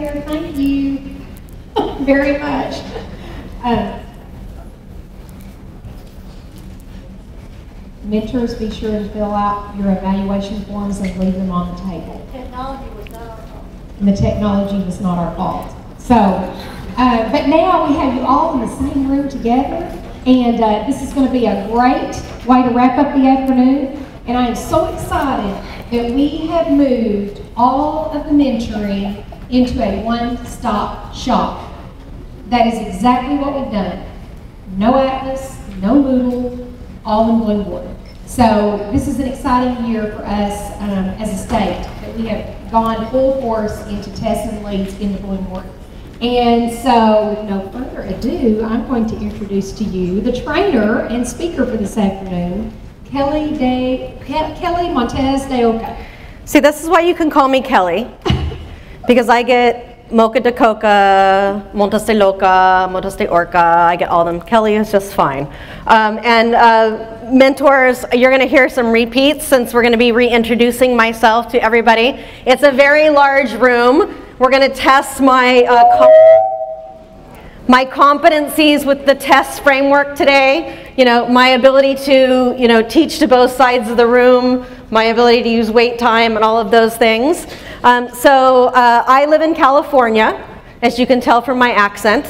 here. Thank you very much. Uh, mentors, be sure to fill out your evaluation forms and leave them on the table. Technology was not our fault. And the technology was not our fault. So, uh, but now we have you all in the same room together, and uh, this is going to be a great way to wrap up the afternoon. And I am so excited that we have moved all of the mentoring into a one-stop shop. That is exactly what we've done. No Atlas, no Moodle, all in Bloomboard. So this is an exciting year for us um, as a state that we have gone full force into TESS and LEADS in the Bloomboard. And so, with no further ado, I'm going to introduce to you the trainer and speaker for this afternoon, Kelly De Ke Kelly Montez de Oca. See, this is why you can call me Kelly, because I get Mocha de Coca, Montes de Loca, Montes de Orca, I get all them. Kelly is just fine. Um, and uh, mentors, you're going to hear some repeats since we're going to be reintroducing myself to everybody. It's a very large room. We're going to test my uh, my competencies with the TESS framework today, you know, my ability to, you know, teach to both sides of the room, my ability to use wait time and all of those things. Um, so uh, I live in California, as you can tell from my accent.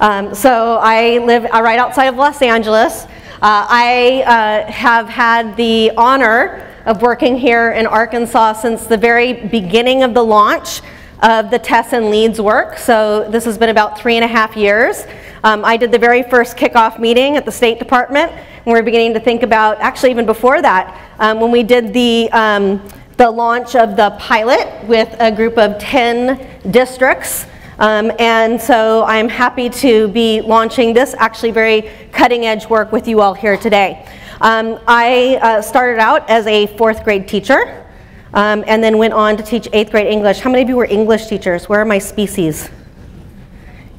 Um, so I live right outside of Los Angeles. Uh, I uh, have had the honor of working here in Arkansas since the very beginning of the launch of the TESS and LEADS work. So this has been about three and a half years. Um, I did the very first kickoff meeting at the State Department, and we're beginning to think about, actually even before that, um, when we did the, um, the launch of the pilot with a group of 10 districts. Um, and so I'm happy to be launching this actually very cutting edge work with you all here today. Um, I uh, started out as a fourth grade teacher um, and then went on to teach eighth grade English. How many of you were English teachers? Where are my species?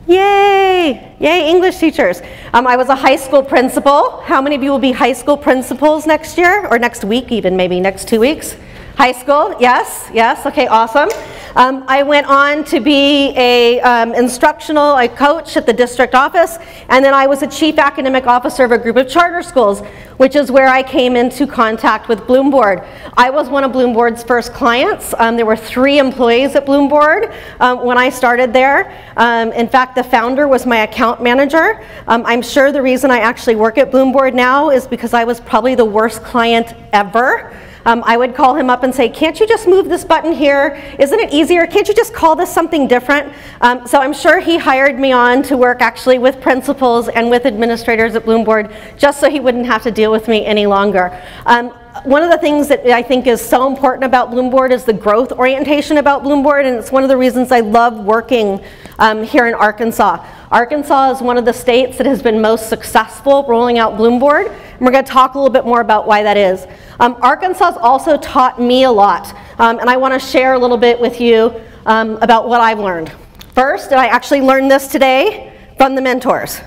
Yay! Yay, English teachers. Um, I was a high school principal. How many of you will be high school principals next year? Or next week, even maybe next two weeks? High school, yes, yes, okay, awesome. Um, I went on to be a um, instructional a coach at the district office, and then I was a chief academic officer of a group of charter schools, which is where I came into contact with Bloomboard. I was one of Bloomboard's first clients. Um, there were three employees at Bloomboard um, when I started there. Um, in fact, the founder was my account manager. Um, I'm sure the reason I actually work at Bloomboard now is because I was probably the worst client ever. Um, I would call him up and say, can't you just move this button here? Isn't it easier? Can't you just call this something different? Um, so I'm sure he hired me on to work actually with principals and with administrators at Bloomboard just so he wouldn't have to deal with me any longer. Um, one of the things that I think is so important about Bloomboard is the growth orientation about Bloomboard, and it's one of the reasons I love working um, here in Arkansas. Arkansas is one of the states that has been most successful rolling out Bloomboard, and we're going to talk a little bit more about why that is. Um, Arkansas has also taught me a lot, um, and I want to share a little bit with you um, about what I've learned. First, I actually learned this today from the mentors.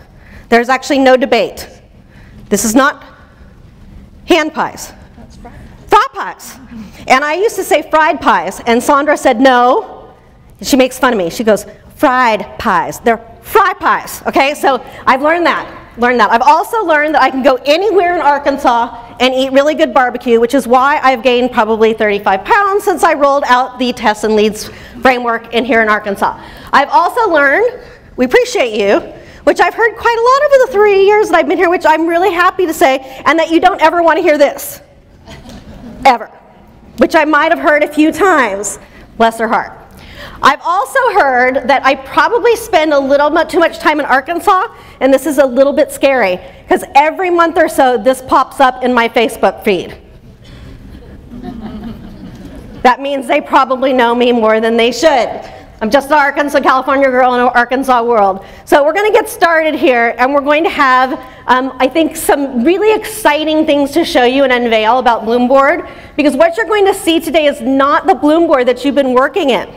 There's actually no debate. This is not hand pies. Thought pies. And I used to say fried pies, and Sandra said no. She makes fun of me. She goes, fried pies. They're fry pies, okay? So I've learned that, learned that. I've also learned that I can go anywhere in Arkansas and eat really good barbecue, which is why I've gained probably 35 pounds since I rolled out the TESS and LEADS framework in here in Arkansas. I've also learned, we appreciate you, which I've heard quite a lot over the three years that I've been here, which I'm really happy to say, and that you don't ever want to hear this ever, which I might have heard a few times, bless her heart. I've also heard that I probably spend a little bit too much time in Arkansas, and this is a little bit scary, because every month or so this pops up in my Facebook feed. that means they probably know me more than they should. I'm just an Arkansas, California girl in an Arkansas world. So we're going to get started here, and we're going to have, um, I think, some really exciting things to show you and unveil about Bloomboard, because what you're going to see today is not the Bloomboard that you've been working in.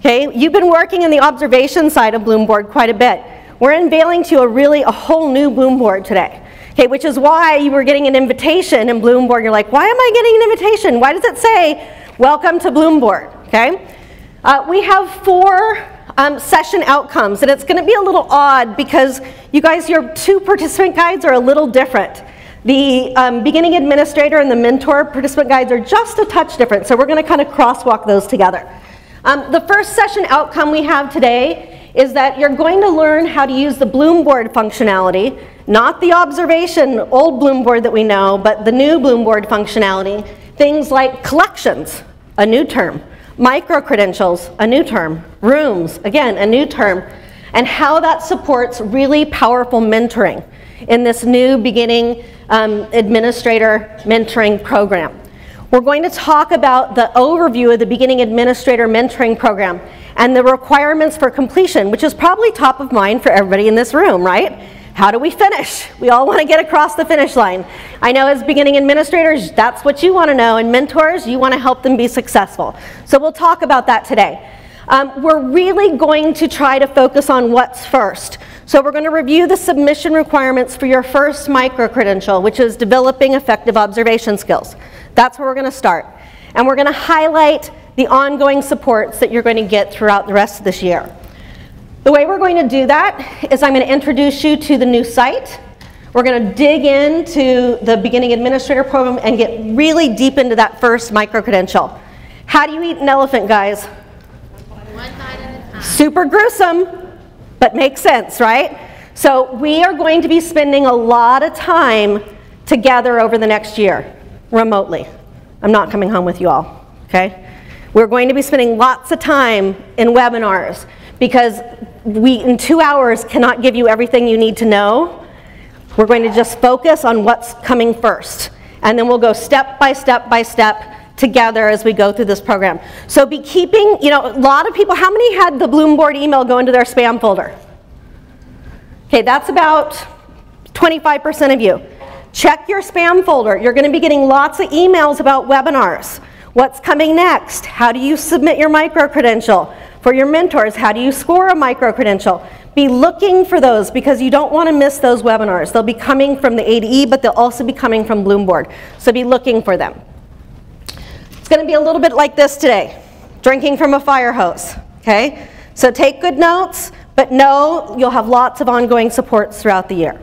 Okay, you've been working in the observation side of Bloomboard quite a bit. We're unveiling to you a really a whole new Bloomboard today. Okay, which is why you were getting an invitation in Bloomboard. You're like, why am I getting an invitation? Why does it say, welcome to Bloomboard? Okay, Uh, we have four um, session outcomes, and it's going to be a little odd because you guys, your two participant guides are a little different. The um, beginning administrator and the mentor participant guides are just a touch different, so we're going to kind of crosswalk those together. Um, the first session outcome we have today is that you're going to learn how to use the Bloomboard functionality, not the observation old Bloomboard that we know, but the new Bloomboard functionality. Things like collections, a new term, micro-credentials, a new term, rooms, again, a new term, and how that supports really powerful mentoring in this new beginning um, administrator mentoring program. We're going to talk about the overview of the beginning administrator mentoring program and the requirements for completion, which is probably top of mind for everybody in this room, right? How do we finish? We all want to get across the finish line. I know as beginning administrators, that's what you want to know, and mentors, you want to help them be successful. So we'll talk about that today. Um, we're really going to try to focus on what's first. So we're going to review the submission requirements for your first micro-credential, which is developing effective observation skills. That's where we're going to start. And we're going to highlight the ongoing supports that you're going to get throughout the rest of this year. The way we're going to do that is I'm going to introduce you to the new site. We're going to dig into the beginning administrator program and get really deep into that first micro-credential. How do you eat an elephant, guys? Super gruesome, but makes sense, right? So we are going to be spending a lot of time together over the next year, remotely. I'm not coming home with you all, okay? We're going to be spending lots of time in webinars because we, in two hours, cannot give you everything you need to know. We're going to just focus on what's coming first. And then we'll go step by step by step together as we go through this program. So be keeping, you know, a lot of people, how many had the Bloomboard email go into their spam folder? Okay, that's about 25% of you. Check your spam folder. You're going to be getting lots of emails about webinars. What's coming next? How do you submit your micro-credential? For your mentors, how do you score a micro-credential? Be looking for those because you don't want to miss those webinars. They'll be coming from the ADE, but they'll also be coming from Bloomboard. So be looking for them. It's going to be a little bit like this today, drinking from a fire hose, okay? So take good notes, but know you'll have lots of ongoing supports throughout the year.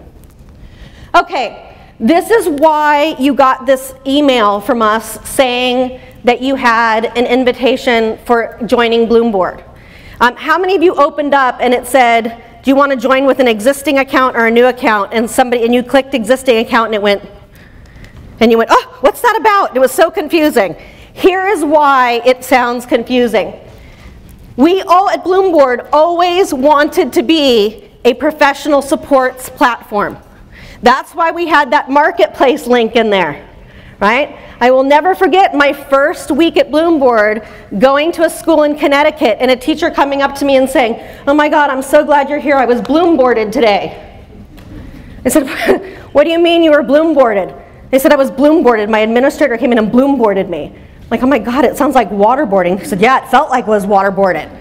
Okay, this is why you got this email from us saying that you had an invitation for joining Bloomboard. Um, how many of you opened up and it said, do you want to join with an existing account or a new account? And somebody, and you clicked existing account and it went, and you went, oh, what's that about? It was so confusing. Here is why it sounds confusing. We all at Bloomboard always wanted to be a professional supports platform. That's why we had that marketplace link in there, right? I will never forget my first week at Bloomboard going to a school in Connecticut and a teacher coming up to me and saying, Oh my God, I'm so glad you're here. I was Bloomboarded today. I said, What do you mean you were Bloomboarded? They said, I was Bloomboarded. My administrator came in and Bloomboarded me. I'm like, oh my God, it sounds like waterboarding. He said, yeah, it felt like it was waterboarded.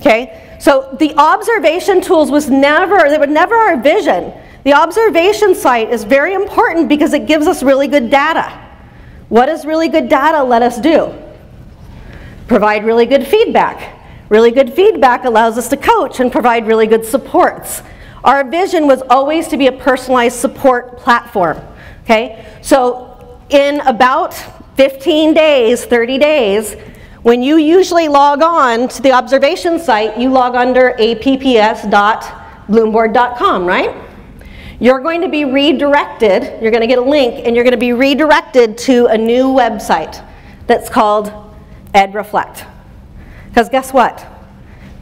Okay? So the observation tools was never, they were never our vision. The observation site is very important because it gives us really good data. What does really good data let us do? Provide really good feedback. Really good feedback allows us to coach and provide really good supports. Our vision was always to be a personalized support platform. Okay? So in about 15 days, 30 days, when you usually log on to the observation site, you log under apps.bloomboard.com, right? You're going to be redirected, you're going to get a link, and you're going to be redirected to a new website that's called EdReflect. Because guess what?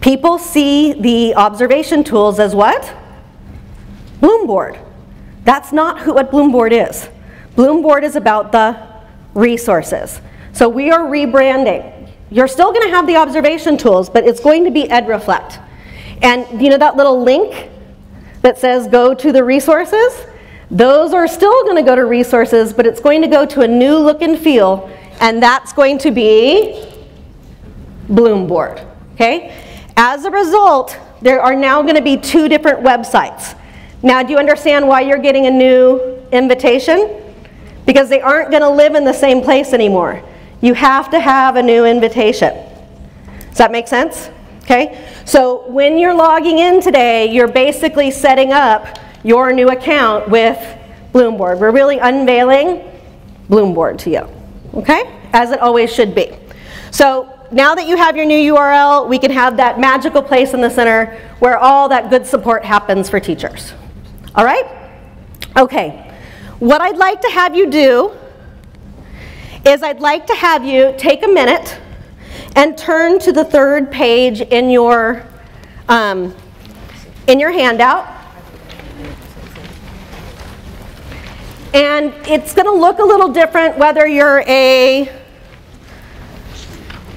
People see the observation tools as what? Bloomboard. That's not who, what Bloomboard is. Bloomboard is about the resources. So we are rebranding. You're still going to have the observation tools, but it's going to be EdReflect. And you know that little link that says go to the resources? Those are still going to go to resources, but it's going to go to a new look and feel, and that's going to be Bloomboard. Okay? As a result, there are now going to be two different websites. Now, do you understand why you're getting a new invitation? Because they aren't going to live in the same place anymore. You have to have a new invitation. Does that make sense? Okay? So when you're logging in today, you're basically setting up your new account with Bloomboard. We're really unveiling Bloomboard to you. Okay? As it always should be. So now that you have your new URL, we can have that magical place in the center where all that good support happens for teachers. All right? Okay. What I'd like to have you do is I'd like to have you take a minute and turn to the third page in your, um, in your handout. And it's going to look a little different whether you're a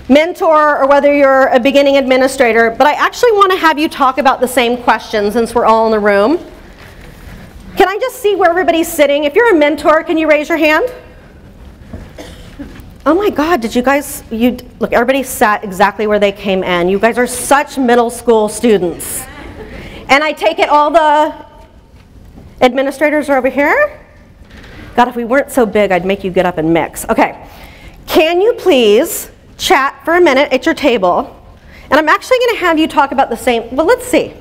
mentor or whether you're a beginning administrator, but I actually want to have you talk about the same question since we're all in the room. Can I just see where everybody's sitting? If you're a mentor, can you raise your hand? Oh my God, did you guys, you, look, everybody sat exactly where they came in. You guys are such middle school students. And I take it all the administrators are over here? God, if we weren't so big, I'd make you get up and mix. Okay. Can you please chat for a minute at your table? And I'm actually going to have you talk about the same, well, let's see.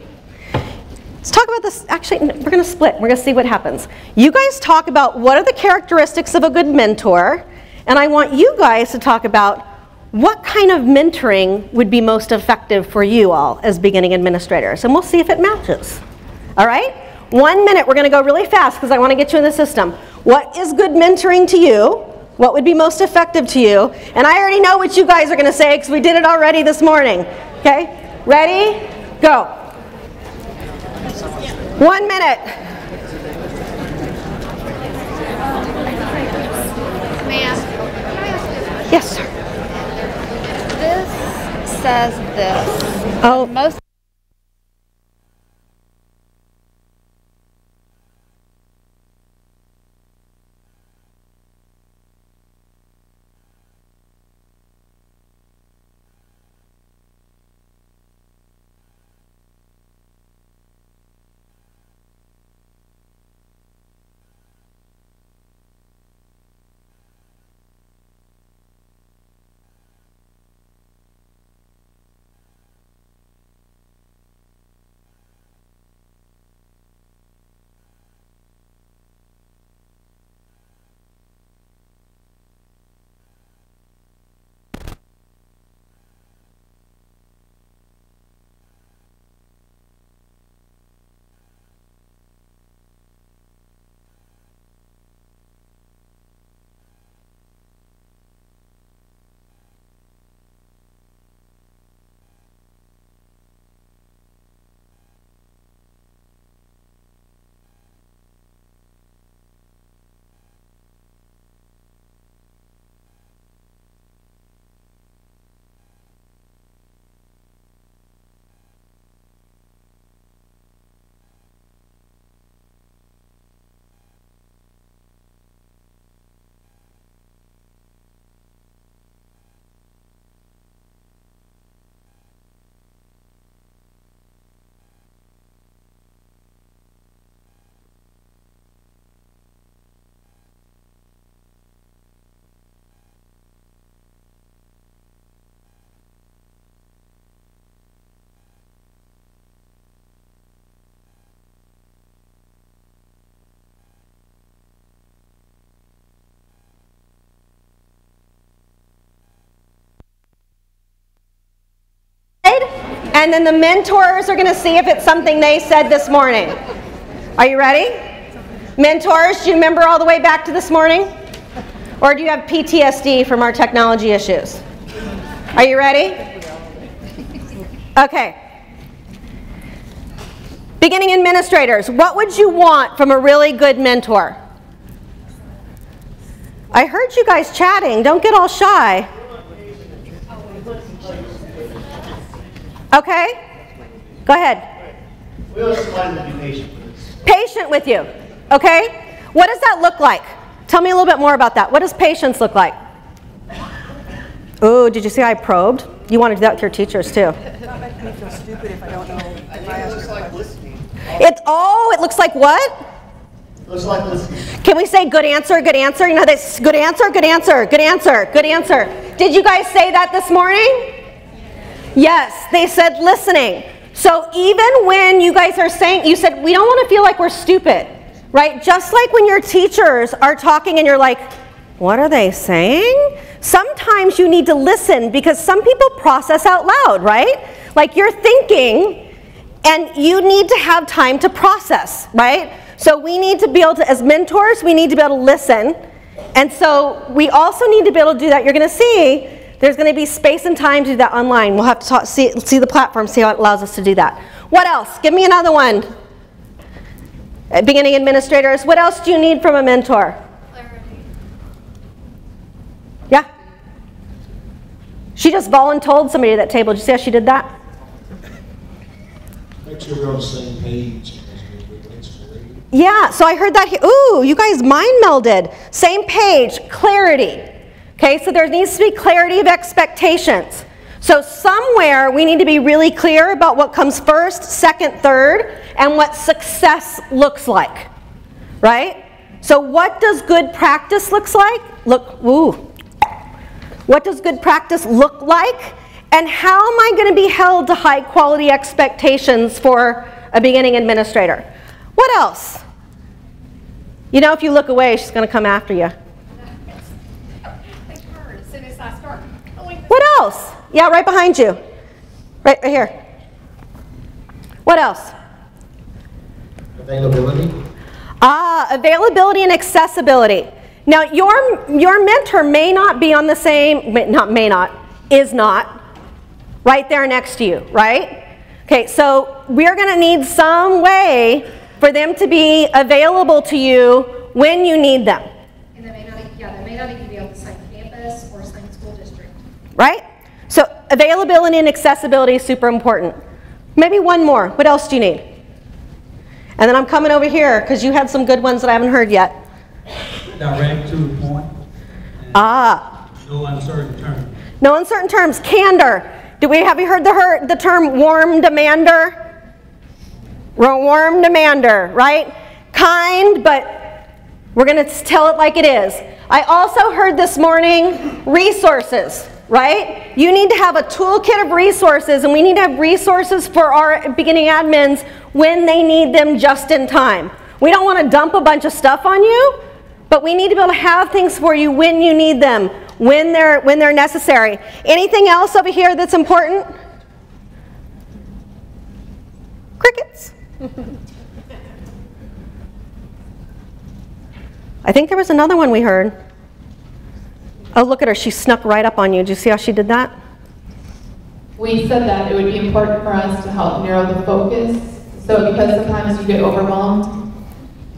Let's talk about this. Actually, we're going to split. We're going to see what happens. You guys talk about what are the characteristics of a good mentor, and I want you guys to talk about what kind of mentoring would be most effective for you all as beginning administrators, and we'll see if it matches. All right? One minute, we're going to go really fast because I want to get you in the system. What is good mentoring to you? What would be most effective to you? And I already know what you guys are going to say because we did it already this morning. Okay? Ready? Go. One minute. Ma'am, Yes, sir. this says this. Oh, Most and then the mentors are going to see if it's something they said this morning. Are you ready? Mentors, do you remember all the way back to this morning? Or do you have PTSD from our technology issues? Are you ready? Okay. Beginning administrators, what would you want from a really good mentor? I heard you guys chatting. Don't get all shy. Okay? Go ahead. We also want to be patient with. Patient with you. Okay? What does that look like? Tell me a little bit more about that. What does patience look like? Oh, did you see I probed? You want to do that with your teachers too. It's oh, it looks like what? Looks like listening. Can we say good answer, good answer? You know this good answer, good answer, good answer, good answer. Did you guys say that this morning? Yes, they said listening. So even when you guys are saying, you said, we don't want to feel like we're stupid, right? Just like when your teachers are talking and you're like, what are they saying? Sometimes you need to listen because some people process out loud, right? Like you're thinking and you need to have time to process, right? So we need to be able to, as mentors, we need to be able to listen. And so we also need to be able to do that. You're going to see there's going to be space and time to do that online. We'll have to talk, see, see the platform, see how it allows us to do that. What else? Give me another one. Uh, Beginning administrators, what else do you need from a mentor? Clarity. Yeah? She just voluntold somebody at that table. Did you see how she did that? Make sure we're on the same page. as we do next week. Yeah, so I heard that. Ooh, you guys mind melded. Same page, clarity. Okay, so there needs to be clarity of expectations. So somewhere we need to be really clear about what comes first, second, third, and what success looks like. Right? So what does good practice looks like? Look, ooh. What does good practice look like? And how am I going to be held to high quality expectations for a beginning administrator? What else? You know, if you look away, she's going to come after you. What else? Yeah, right behind you. Right, right here. What else? Availability, Ah, availability and accessibility. Now, your, your mentor may not be on the same, may- not may not, is not, right there next to you, right? Okay, so we're going to need some way for them to be available to you when you need them, And they may not, yeah, they may not even be on the same campus or same school district. right? Availability and accessibility is super important. Maybe one more. What else do you need? And then I'm coming over here because you had some good ones that I haven't heard yet. direct to the point, Ah, no uncertain term. No uncertain terms. Candor. Do we have you heard the, her, the term warm demander? Warm demander, right? Kind, but we're going to tell it like it is. I also heard this morning resources, right? You need to have a toolkit of resources, and we need to have resources for our beginning admins when they need them just in time. We don't want to dump a bunch of stuff on you, but we need to be able to have things for you when you need them, when they're when they're necessary. Anything else over here that's important? Crickets. I think there was another one we heard. Oh, look at her. She snuck right up on you. Did you see how she did that? We said that it would be important for us to help narrow the focus. So because sometimes you get overwhelmed,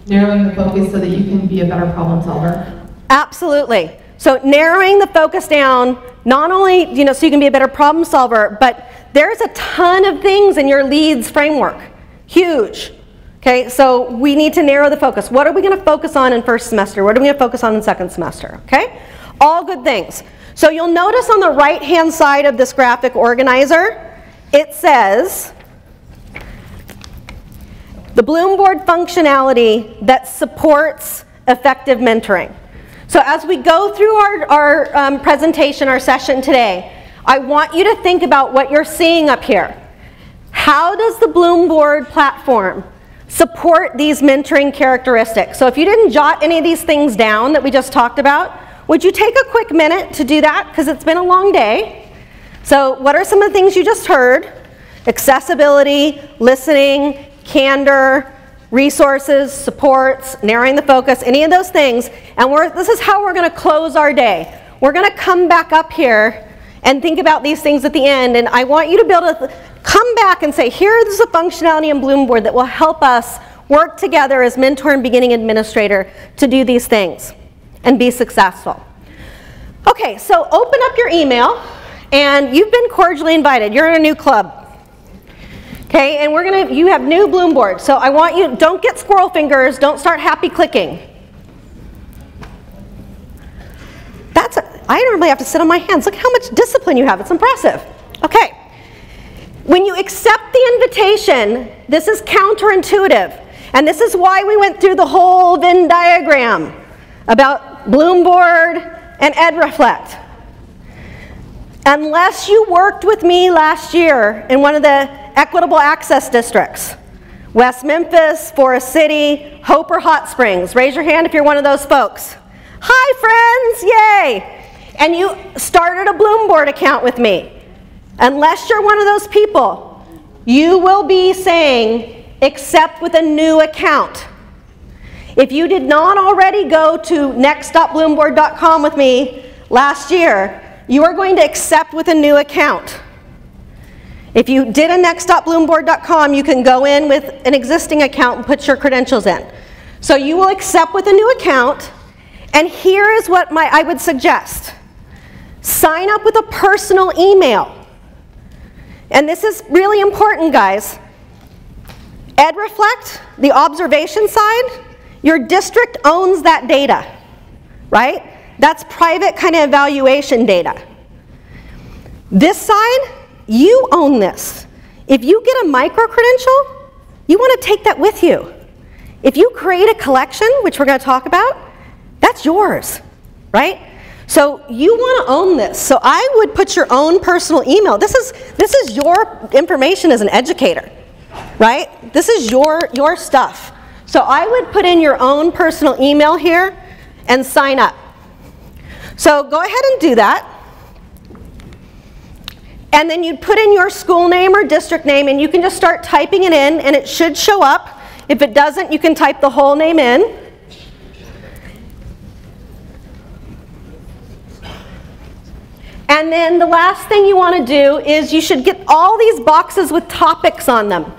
narrowing the focus so that you can be a better problem solver. Absolutely. So narrowing the focus down, not only, you know, so you can be a better problem solver, but there's a ton of things in your LEADS framework. Huge. Okay, so we need to narrow the focus. What are we going to focus on in first semester? What are we going to focus on in second semester? Okay? All good things. So you'll notice on the right-hand side of this graphic organizer, it says the Bloomboard functionality that supports effective mentoring. So as we go through our, our um, presentation, our session today, I want you to think about what you're seeing up here. How does the Bloomboard platform support these mentoring characteristics? So if you didn't jot any of these things down that we just talked about, would you take a quick minute to do that? Because it's been a long day. So what are some of the things you just heard? Accessibility, listening, candor, resources, supports, narrowing the focus, any of those things. And we're, this is how we're going to close our day. We're going to come back up here and think about these things at the end. And I want you to be able to come back and say, here's a functionality in Bloomboard that will help us work together as mentor and beginning administrator to do these things and be successful. Okay, so open up your email, and you've been cordially invited. You're in a new club. Okay, and we're gonna, you have new Bloomboard. So I want you, don't get squirrel fingers, don't start happy clicking. That's, a, I normally have to sit on my hands. Look how much discipline you have, it's impressive. Okay, when you accept the invitation, this is counterintuitive. And this is why we went through the whole Venn diagram about Bloomboard and EdReflect. Unless you worked with me last year in one of the equitable access districts, West Memphis, Forrest City, Hope, or Hot Springs. Raise your hand if you're one of those folks. Hi, friends, yay! And you started a Bloomboard account with me. Unless you're one of those people, you will be saying, accept with a new account. If you did not already go to next.bloomboard.com with me last year, you are going to accept with a new account. If you did a next.bloomboard.com, you can go in with an existing account and put your credentials in. So you will accept with a new account, and here is what my, I would suggest. Sign up with a personal email. And this is really important, guys. EdReflect, the observation side, your district owns that data, right? That's private kind of evaluation data. This side, you own this. If you get a micro credential, you want to take that with you. If you create a collection, which we're going to talk about, that's yours, right? So you want to own this. So I would put your own personal email. This is this is your information as an educator, right? This is your your stuff. So I would put in your own personal email here and sign up. So go ahead and do that. And then you'd put in your school name or district name and you can just start typing it in and it should show up. If it doesn't, you can type the whole name in. And then the last thing you want to do is you should get all these boxes with topics on them.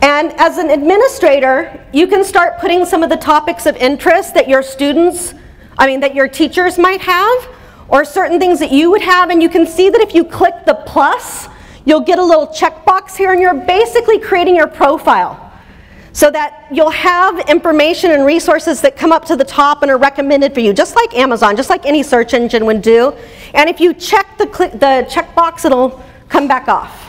And as an administrator, you can start putting some of the topics of interest that your students, I mean, that your teachers might have, or certain things that you would have, and you can see that if you click the plus, you'll get a little checkbox here, and you're basically creating your profile so that you'll have information and resources that come up to the top and are recommended for you, just like Amazon, just like any search engine would do. And if you check the, the checkbox, it'll come back off.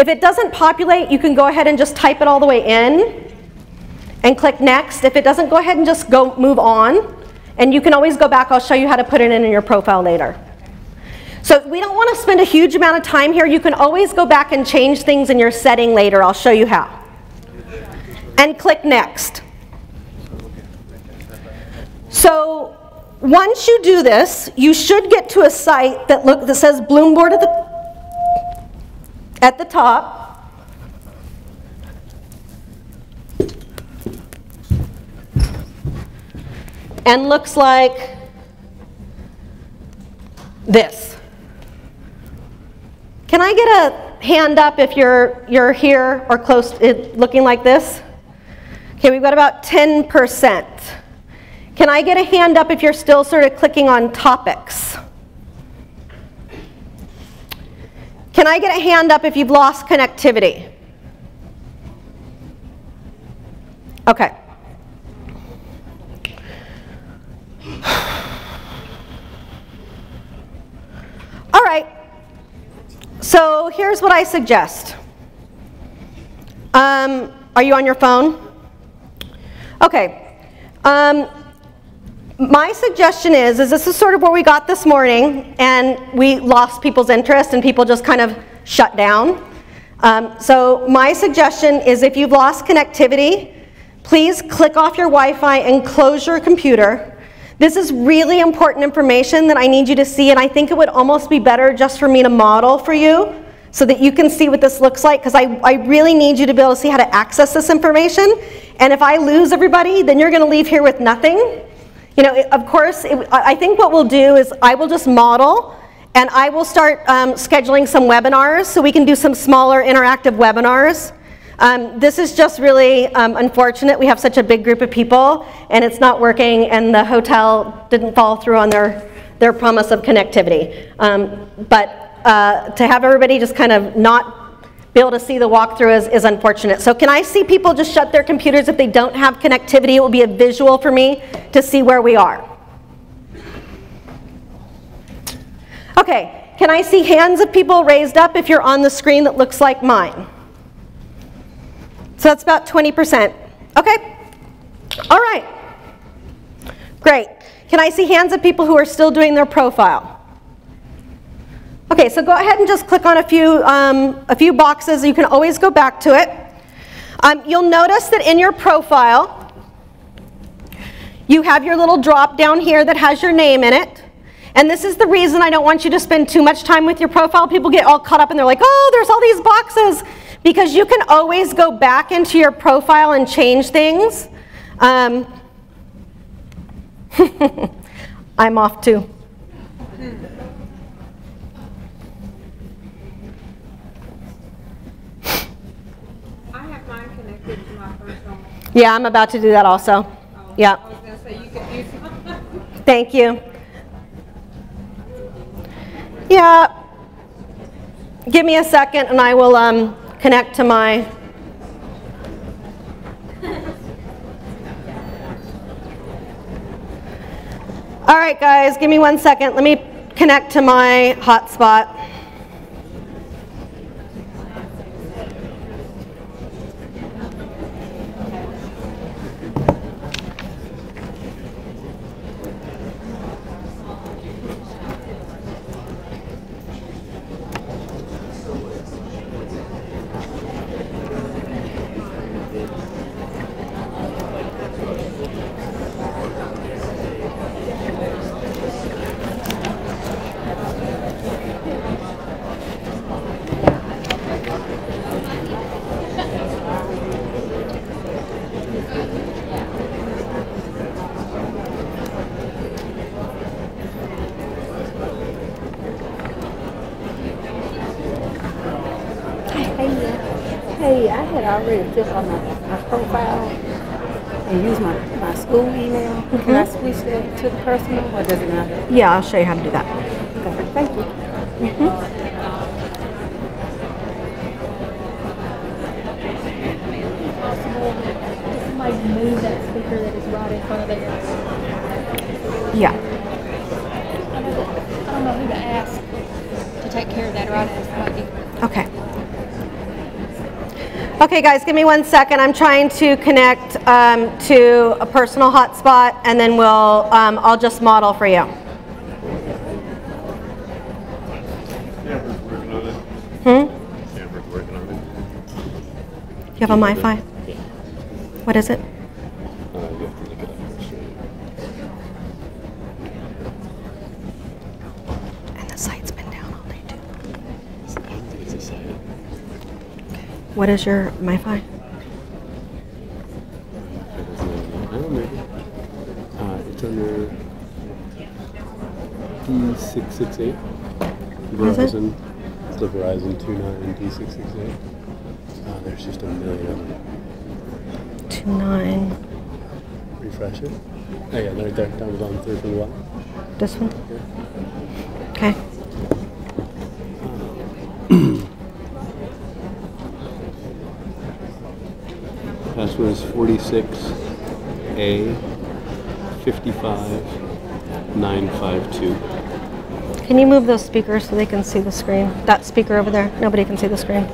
If it doesn't populate, you can go ahead and just type it all the way in and click next. If it doesn't, go ahead and just go move on. And you can always go back. I'll show you how to put it in, in your profile later. So we don't want to spend a huge amount of time here. You can always go back and change things in your setting later. I'll show you how. And click Next. So once you do this, you should get to a site that, look, that says Bloomboard at the, at the top. And looks like this. Can I get a hand up if you're, you're here or close, it, looking like this? Okay, we've got about 10%. Can I get a hand up if you're still sort of clicking on topics? Can I get a hand up if you've lost connectivity? Okay. All right. So here's what I suggest. Um, are you on your phone? Okay. Um, my suggestion is, is this is sort of where we got this morning, and we lost people's interest, and people just kind of shut down. Um, so my suggestion is if you've lost connectivity, please click off your Wi-Fi and close your computer this is really important information that I need you to see, and I think it would almost be better just for me to model for you so that you can see what this looks like, because I, I really need you to be able to see how to access this information. And if I lose everybody, then you're going to leave here with nothing. You know, of course, it, I think what we'll do is I will just model, and I will start um, scheduling some webinars so we can do some smaller interactive webinars. Um, this is just really um, unfortunate. We have such a big group of people and it's not working and the hotel didn't fall through on their, their promise of connectivity. Um, but uh, to have everybody just kind of not be able to see the walkthrough is, is unfortunate. So can I see people just shut their computers if they don't have connectivity? It will be a visual for me to see where we are. Okay, can I see hands of people raised up if you're on the screen that looks like mine? So that's about 20%. Okay. All right. Great. Can I see hands of people who are still doing their profile? Okay, so go ahead and just click on a few, um, a few boxes. You can always go back to it. Um, you'll notice that in your profile, you have your little drop down here that has your name in it. And this is the reason I don't want you to spend too much time with your profile. People get all caught up and they're like, oh, there's all these boxes. Because you can always go back into your profile and change things. Um, I'm off too. I have mine connected to my personal. Yeah, I'm about to do that also. Yeah. Say you. Thank you. Yeah. Give me a second and I will um, connect to my. All right, guys, give me one second. Let me connect to my hotspot. Hey, I had already filled out my, my profile and use my, my school email. Can I mm-hmm. switch that to the personal or does it matter? Yeah, I'll show you how to do that. Okay, thank you. Does somebody move that speaker that is right in front of their, Yeah. I don't know- I don't know who to ask to take care of that, or I'd ask somebody. Okay. Guys, give me one second. I'm trying to connect um, to a personal hotspot, and then we'll, um, I'll just model for you. Hmm? You have a MiFi? What is it? Uh, you have to look it up first. And the site's been down all day, too. I don't think it's a site. What is your MiFi? It doesn't- I. Uh, it's under D668. What is it? Verizon. It's the Verizon 29 D668. Uh, there's just a million of them. Two nine. Refresh it. Oh yeah, right there, down the bottom, third from the bottom. This one? Okay. Password was 46A 55952. Can you move those speakers so they can see the screen? That speaker over there, nobody can see the screen.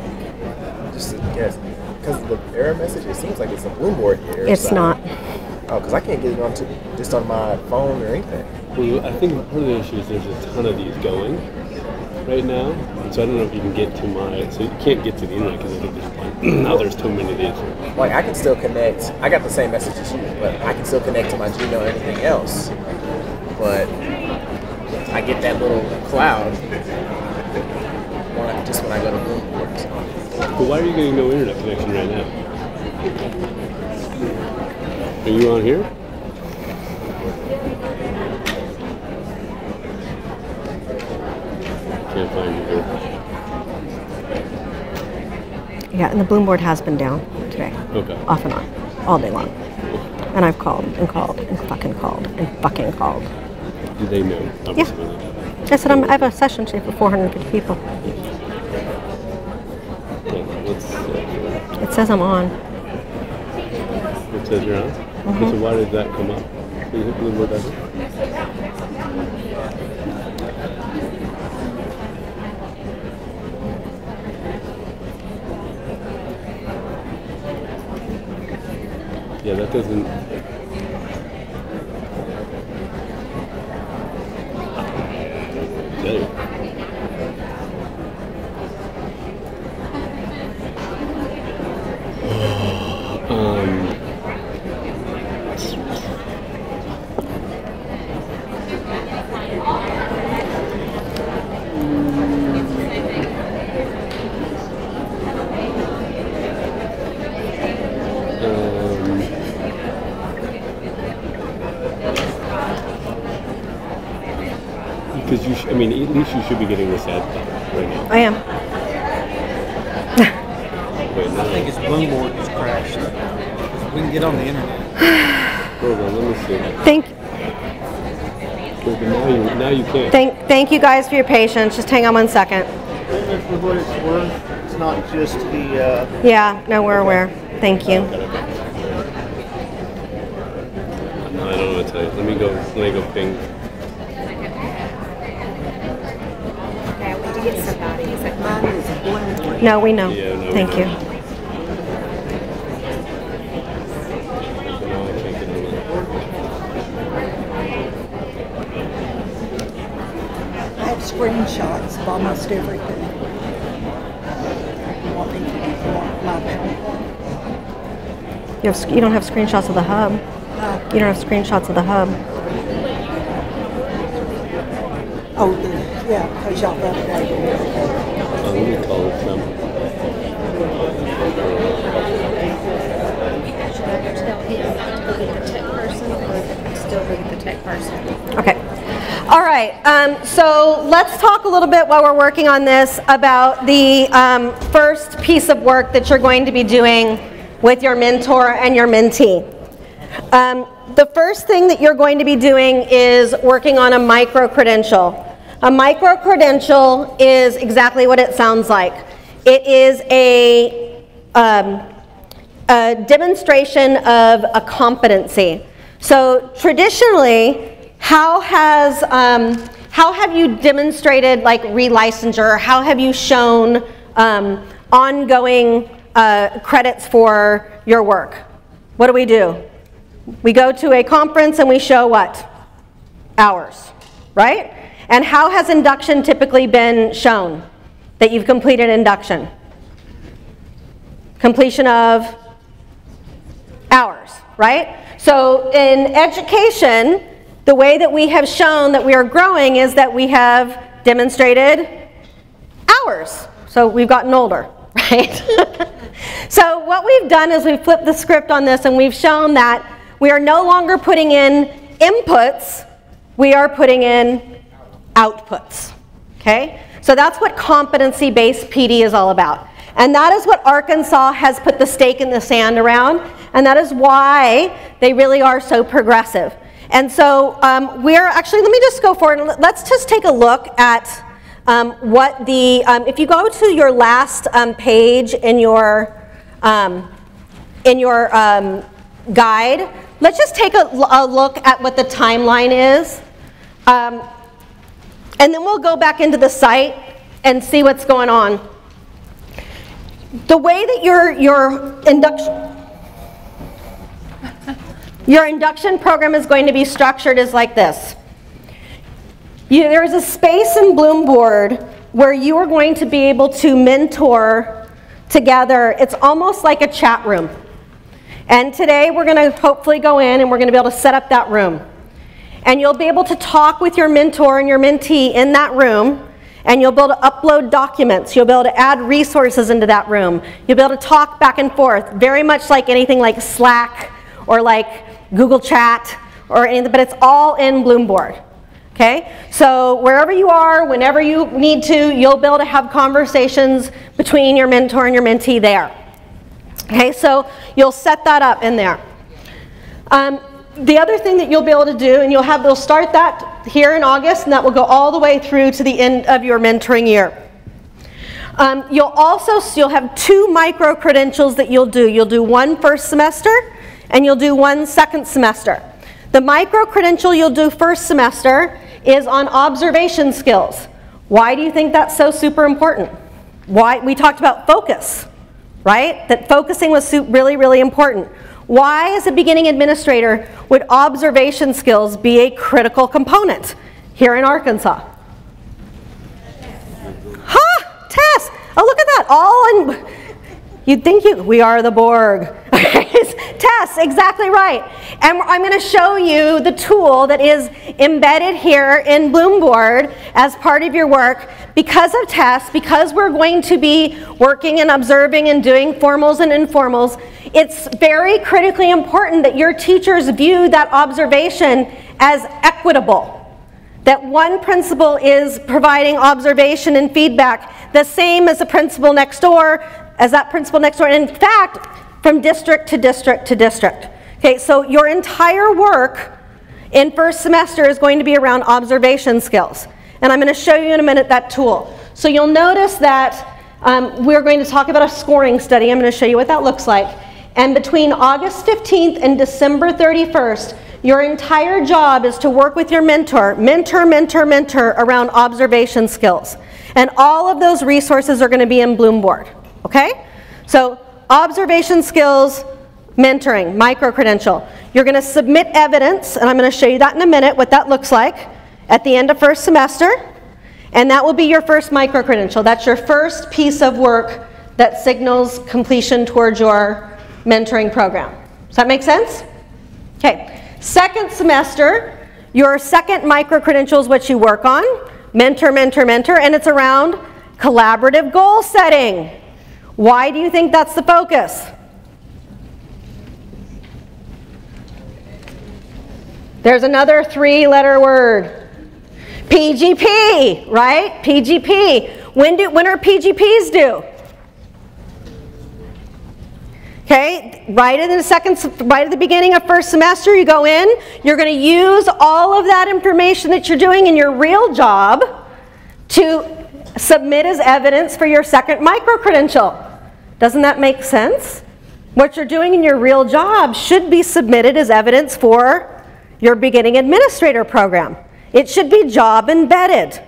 Just to guess, because the error message, it seems like it's a Bloomboard error. It's sign. not. Oh, because I can't get it on to, just on my phone or anything. Well, I think part of the issue is there's a ton of these going right now, and so I don't know if you can get to my. So you can't get to the internet because I think there's one. now there's too many of these. Like I can still connect. I got the same message as you, but I can still connect to my Gmail and anything else. But I get that little cloud when I, just when I go to Bloomboard. So. But why are you getting no internet connection right now? Are you on here? Can't find you here. Yeah, and the Bloomboard has been down today. Okay. Off and on, all day long. And I've called and called and fucking called and fucking called. Do they know? I'm Yeah. I said I'm, I have a session today for 450 people. Uh, It says I'm on. it says you're on? Mhm. So why did that come up? Can you hit blue Yeah, that doesn't. you, sh- I mean, at least you should be getting this ad done right now. I am. Wait, no. I think it's Bloomboard has crashed. We can get on the internet. Hold on, let me see. Thank, Wait, now you, now you can't. thank, thank you guys for your patience. Just hang on one second. For what it's worth, it's not just the, uh, Yeah, no, we're aware. Thank you. No, I don't know what to tell you. Let me go, let me go ping. No, we know. Yeah, no, we Thank know. you. No, I can't get I have screenshots of almost everything. You Want me to do want my PowerPoint? You, have, sc- you don't have screenshots of the hub. No. You don't have screenshots of the hub. Oh, the, yeah, because y'all updated it. Okay. All right. Um, so let's talk a little bit while we're working on this about the um, first piece of work that you're going to be doing with your mentor and your mentee. Um, the first thing that you're going to be doing is working on a micro credential. A micro credential is exactly what it sounds like. It is a um, a demonstration of a competency. So traditionally, how has um, how have you demonstrated like relicensure? How have you shown um, ongoing uh, credits for your work? What do we do? We go to a conference and we show what? Hours, right? And how has induction typically been shown that you've completed induction? Completion of hours, right? So in education, the way that we have shown that we are growing is that we have demonstrated hours. So we've gotten older, right? so what we've done is we've flipped the script on this and we've shown that we are no longer putting in inputs, we are putting in outputs. Okay? So that's what competency based PD is all about. And that is what Arkansas has put the stake in the sand around, and that is why they really are so progressive. And so um, we're actually, let me just go forward and let- let's just take a look at um, what the, um, if you go to your last um, page in your, um, in your um, guide, let's just take a, a look at what the timeline is. And then we'll go back into the site and see what's going on. The way that your, your induction, your induction program is going to be structured is like this. You, there is a space in Bloomboard where you are going to be able to mentor together. It's almost like a chat room. And today we're going to hopefully go in and we're going to be able to set up that room. And you'll be able to talk with your mentor and your mentee in that room. And you'll be able to upload documents. You'll be able to add resources into that room. You'll be able to talk back and forth, very much like anything like Slack or like Google Chat or anything, but it's all in Bloomboard. Okay? So wherever you are, whenever you need to, you'll be able to have conversations between your mentor and your mentee there. Okay, so you'll set that up in there. Um, the other thing that you'll be able to do, and you'll have, they'll start that here in August, and that will go all the way through to the end of your mentoring year. Um, you'll also, you'll have two micro credentials that you'll do. You'll do one first semester, and you'll do one second semester. The micro credential you'll do first semester is on observation skills. Why do you think that's so super important? Why, we talked about focus, right? That focusing was really, really important. Why, as a beginning administrator, would observation skills be a critical component here in Arkansas? Ha! TESS! Oh, look at that. All in. You'd think you, we are the Borg. TESS, exactly right. And I'm going to show you the tool that is embedded here in Bloomboard as part of your work. Because of TESS, because we're going to be working and observing and doing formals and informals, it's very critically important that your teachers view that observation as equitable. that one principal is providing observation and feedback the same as the principal next door, as that principal next door, and in fact, from district to district to district. Okay, so your entire work in first semester is going to be around observation skills. And I'm going to show you in a minute that tool. So you'll notice that um, we're going to talk about a scoring study. I'm going to show you what that looks like. And between August 15th and December 31st, your entire job is to work with your mentor, mentor, mentor, mentor around observation skills. And all of those resources are going to be in Bloomboard. Okay? So observation skills, mentoring, micro-credential. You're going to submit evidence, and I'm going to show you that in a minute, what that looks like, at the end of first semester. And that will be your first micro-credential. That's your first piece of work that signals completion towards your mentoring program. Does that make sense? Okay. Second semester, your second micro-credential is what you work on. Mentor, mentor, mentor, and it's around collaborative goal setting. Why do you think that's the focus? There's another three letter word. PGP, right? PGP. When, do, when are PGPs due? Okay, right in the second, right at the beginning of first semester, you go in, you're going to use all of that information that you're doing in your real job to submit as evidence for your second micro-credential. Doesn't that make sense? What you're doing in your real job should be submitted as evidence for your beginning administrator program. It should be job embedded.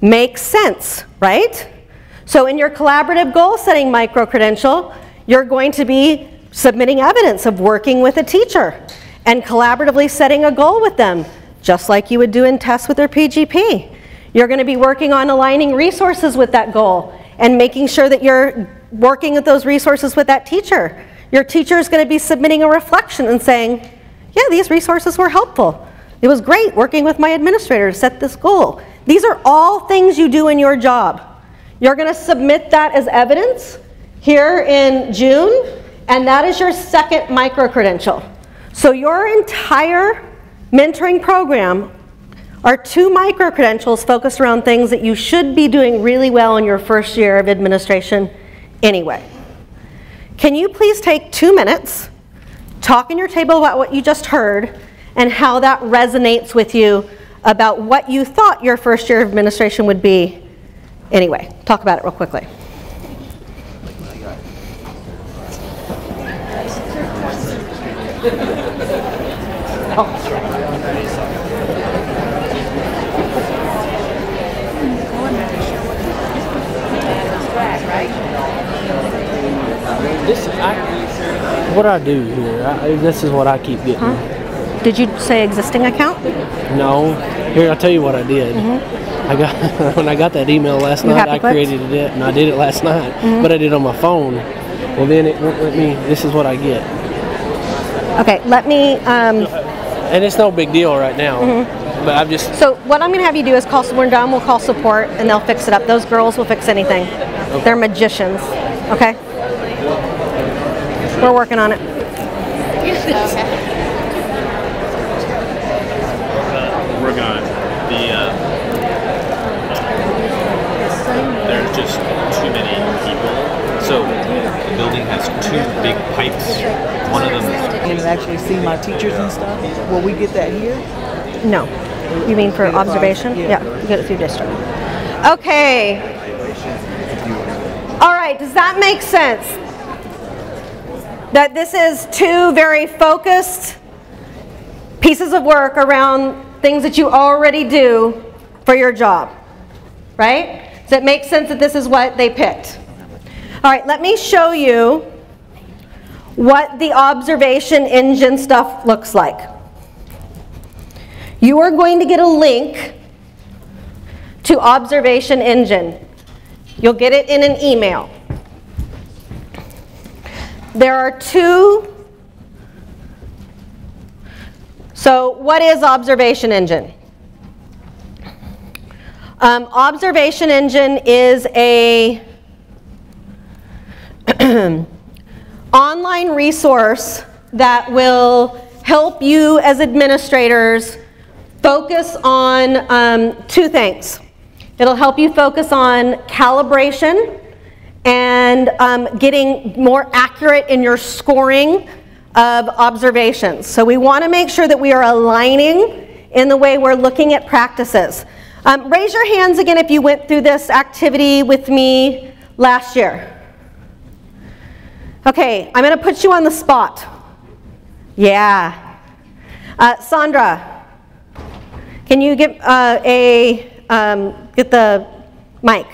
Makes sense, right? So in your collaborative goal setting micro credential, you're going to be submitting evidence of working with a teacher and collaboratively setting a goal with them, just like you would do in TESS with their PGP. You're going to be working on aligning resources with that goal and making sure that you're working with those resources with that teacher. Your teacher is going to be submitting a reflection and saying, yeah, these resources were helpful. It was great working with my administrator to set this goal. These are all things you do in your job. You're going to submit that as evidence here in June, and that is your second micro-credential. So your entire mentoring program are two micro-credentials focused around things that you should be doing really well in your first year of administration anyway. Can you please take two minutes Talk in your table about what you just heard and how that resonates with you about what you thought your first year of administration would be. Anyway, talk about it real quickly. This I what I do here, I, this is what I keep getting. Huh? Did you say existing account? No. Here, I'll tell you what I did. Mm-hmm. I got when I got that email last night. I created it, and I did it last night. Mm-hmm. But I did it on my phone. Well, then it won't let me. This is what I get. Okay, let me. Um, and it's no big deal right now. Mm-hmm. But I've just. So what I'm going to have you do is call. When done, we'll call support, and they'll fix it up. Those girls will fix anything. Okay. They're magicians. Okay. We're working on it. working on it. The uh, there's just too many people. So the building has two big pipes. One of them is. And actually see my teachers and stuff. Will we get that here? No. You mean for observation? Yeah. yeah, you get it through district. Okay. All right, does that make sense? that this is two very focused pieces of work around things that you already do for your job, right? Does it make sense that this is what they picked. All right, let me show you what the observation engine stuff looks like. You are going to get a link to observation engine. You'll get it in an email. There are two. So, what is observation engine? Um, observation engine is a online resource that will help you as administrators focus on um, two things. It'll help you focus on calibration and um, getting more accurate in your scoring of observations. So we want to make sure that we are aligning in the way we're looking at practices. Um, raise your hands again if you went through this activity with me last year. Okay, I'm going to put you on the spot. Yeah. Uh, Sandra, can you get uh, a um, get the mic?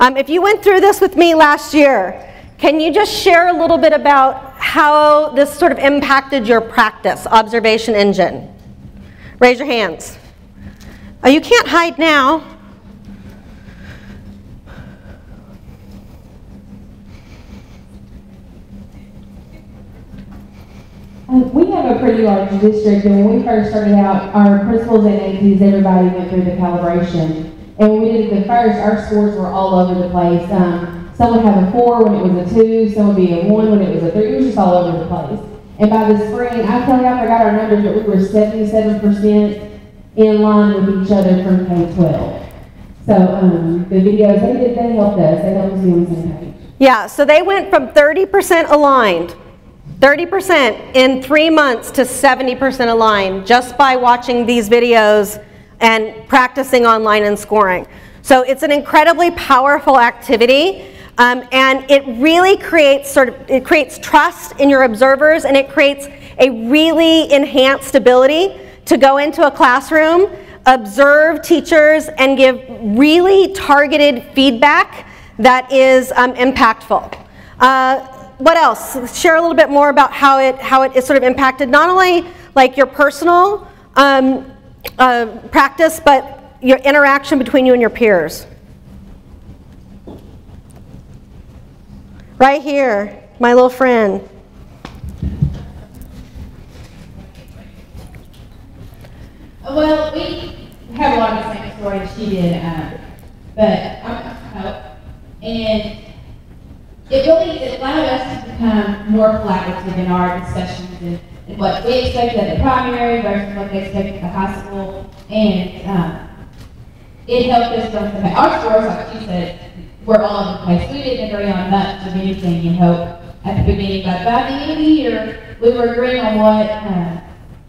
Um, if you went through this with me last year, can you just share a little bit about how this sort of impacted your practice, observation engine? Raise your hands. Oh, you can't hide now. Um, we have a pretty large district, and when we first started out, our principals and APs, everybody went through the calibration. And when we did it the first, our scores were all over the place. Um, some would have a four when it was a two, some would be a one when it was a three. It was just all over the place. And by the spring, I tell you, I forgot our numbers, but we were 77% in line with each other from K-12. So um, the videos, they did, they helped us. They helped us be on the same page. Yeah, so they went from 30% aligned 30% in three months to 70% aligned just by watching these videos and practicing online and scoring. So it's an incredibly powerful activity. Um, and it really creates sort of it creates trust in your observers and it creates a really enhanced ability to go into a classroom observe teachers and give really targeted feedback that is um, impactful uh, what else? Share a little bit more about how it how it is sort of impacted not only like your personal um, uh, practice, but your interaction between you and your peers. Right here, my little friend. Well, we have a lot of the same stories she did, but I'm, and it really it allowed us to become more collaborative in our discussions and, and what we expected at the primary versus what they expected at the high school. And um, it helped us from the our scores, like you said, were all over the place. We didn't agree on much of anything in hope at the beginning, but by the end of the year, we were agreeing on what uh,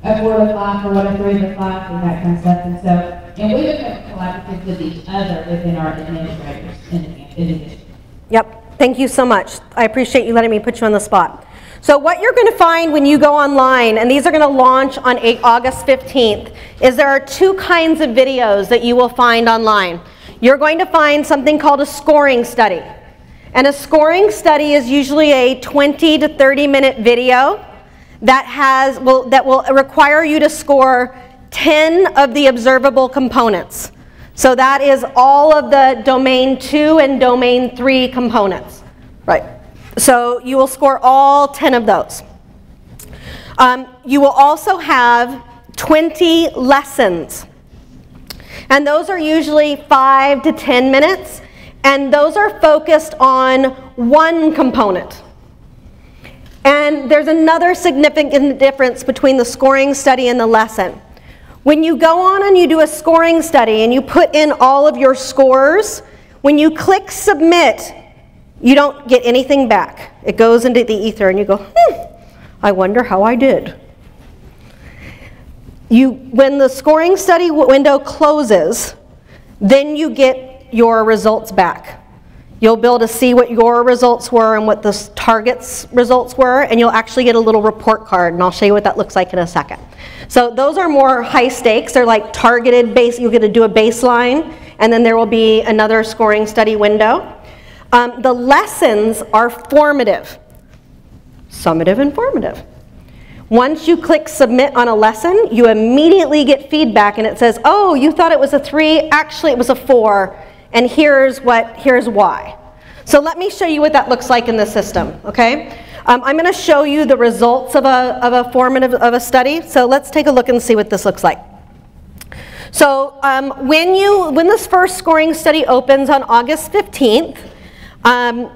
a four five or what a three to five and that kind of stuff. And so, and we become collaborative with each other within our administrators in the, in the district. Yep. Thank you so much. I appreciate you letting me put you on the spot. So what you're going to find when you go online, and these are going to launch on August 15th, is there are two kinds of videos that you will find online. You're going to find something called a scoring study. And a scoring study is usually a 20 to 30 minute video that, has, will, that will require you to score 10 of the observable components. So that is all of the domain two and domain three components, right? So you will score all 10 of those. Um, you will also have 20 lessons. And those are usually five to 10 minutes. And those are focused on one component. And there's another significant difference between the scoring study and the lesson. When you go on and you do a scoring study and you put in all of your scores, when you click submit, you don't get anything back. It goes into the ether and you go, hmm, I wonder how I did. You, when the scoring study window closes, then you get your results back. You'll be able to see what your results were and what the target's results were, and you'll actually get a little report card, and I'll show you what that looks like in a second. So those are more high stakes. They're like targeted base, you'll get to do a baseline, and then there will be another scoring study window. Um, the lessons are formative, summative and formative. Once you click submit on a lesson, you immediately get feedback and it says, oh, you thought it was a three, actually it was a four, and here's what, here's why. So let me show you what that looks like in the system, okay? Um, I'm going to show you the results of a, of a formative of a study. So let's take a look and see what this looks like. So um, when, you, when this first scoring study opens on August 15th, um,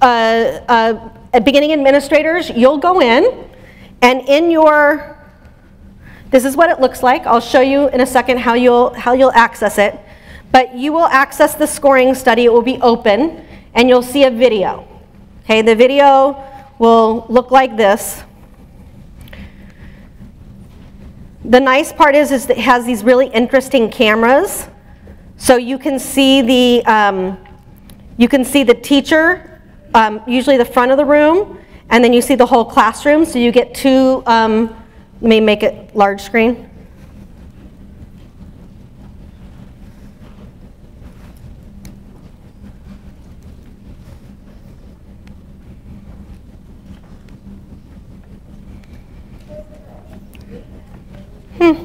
uh, uh, beginning administrators, you'll go in and in your This is what it looks like. I'll show you in a second how you'll, how you'll access it. But you will access the scoring study. It will be open, and you'll see a video. Okay, the video will look like this. The nice part is, is it has these really interesting cameras. So you can see the, um, you can see the teacher, um, usually the front of the room, and then you see the whole classroom. So you get two, um, let me make it large screen. Hmm.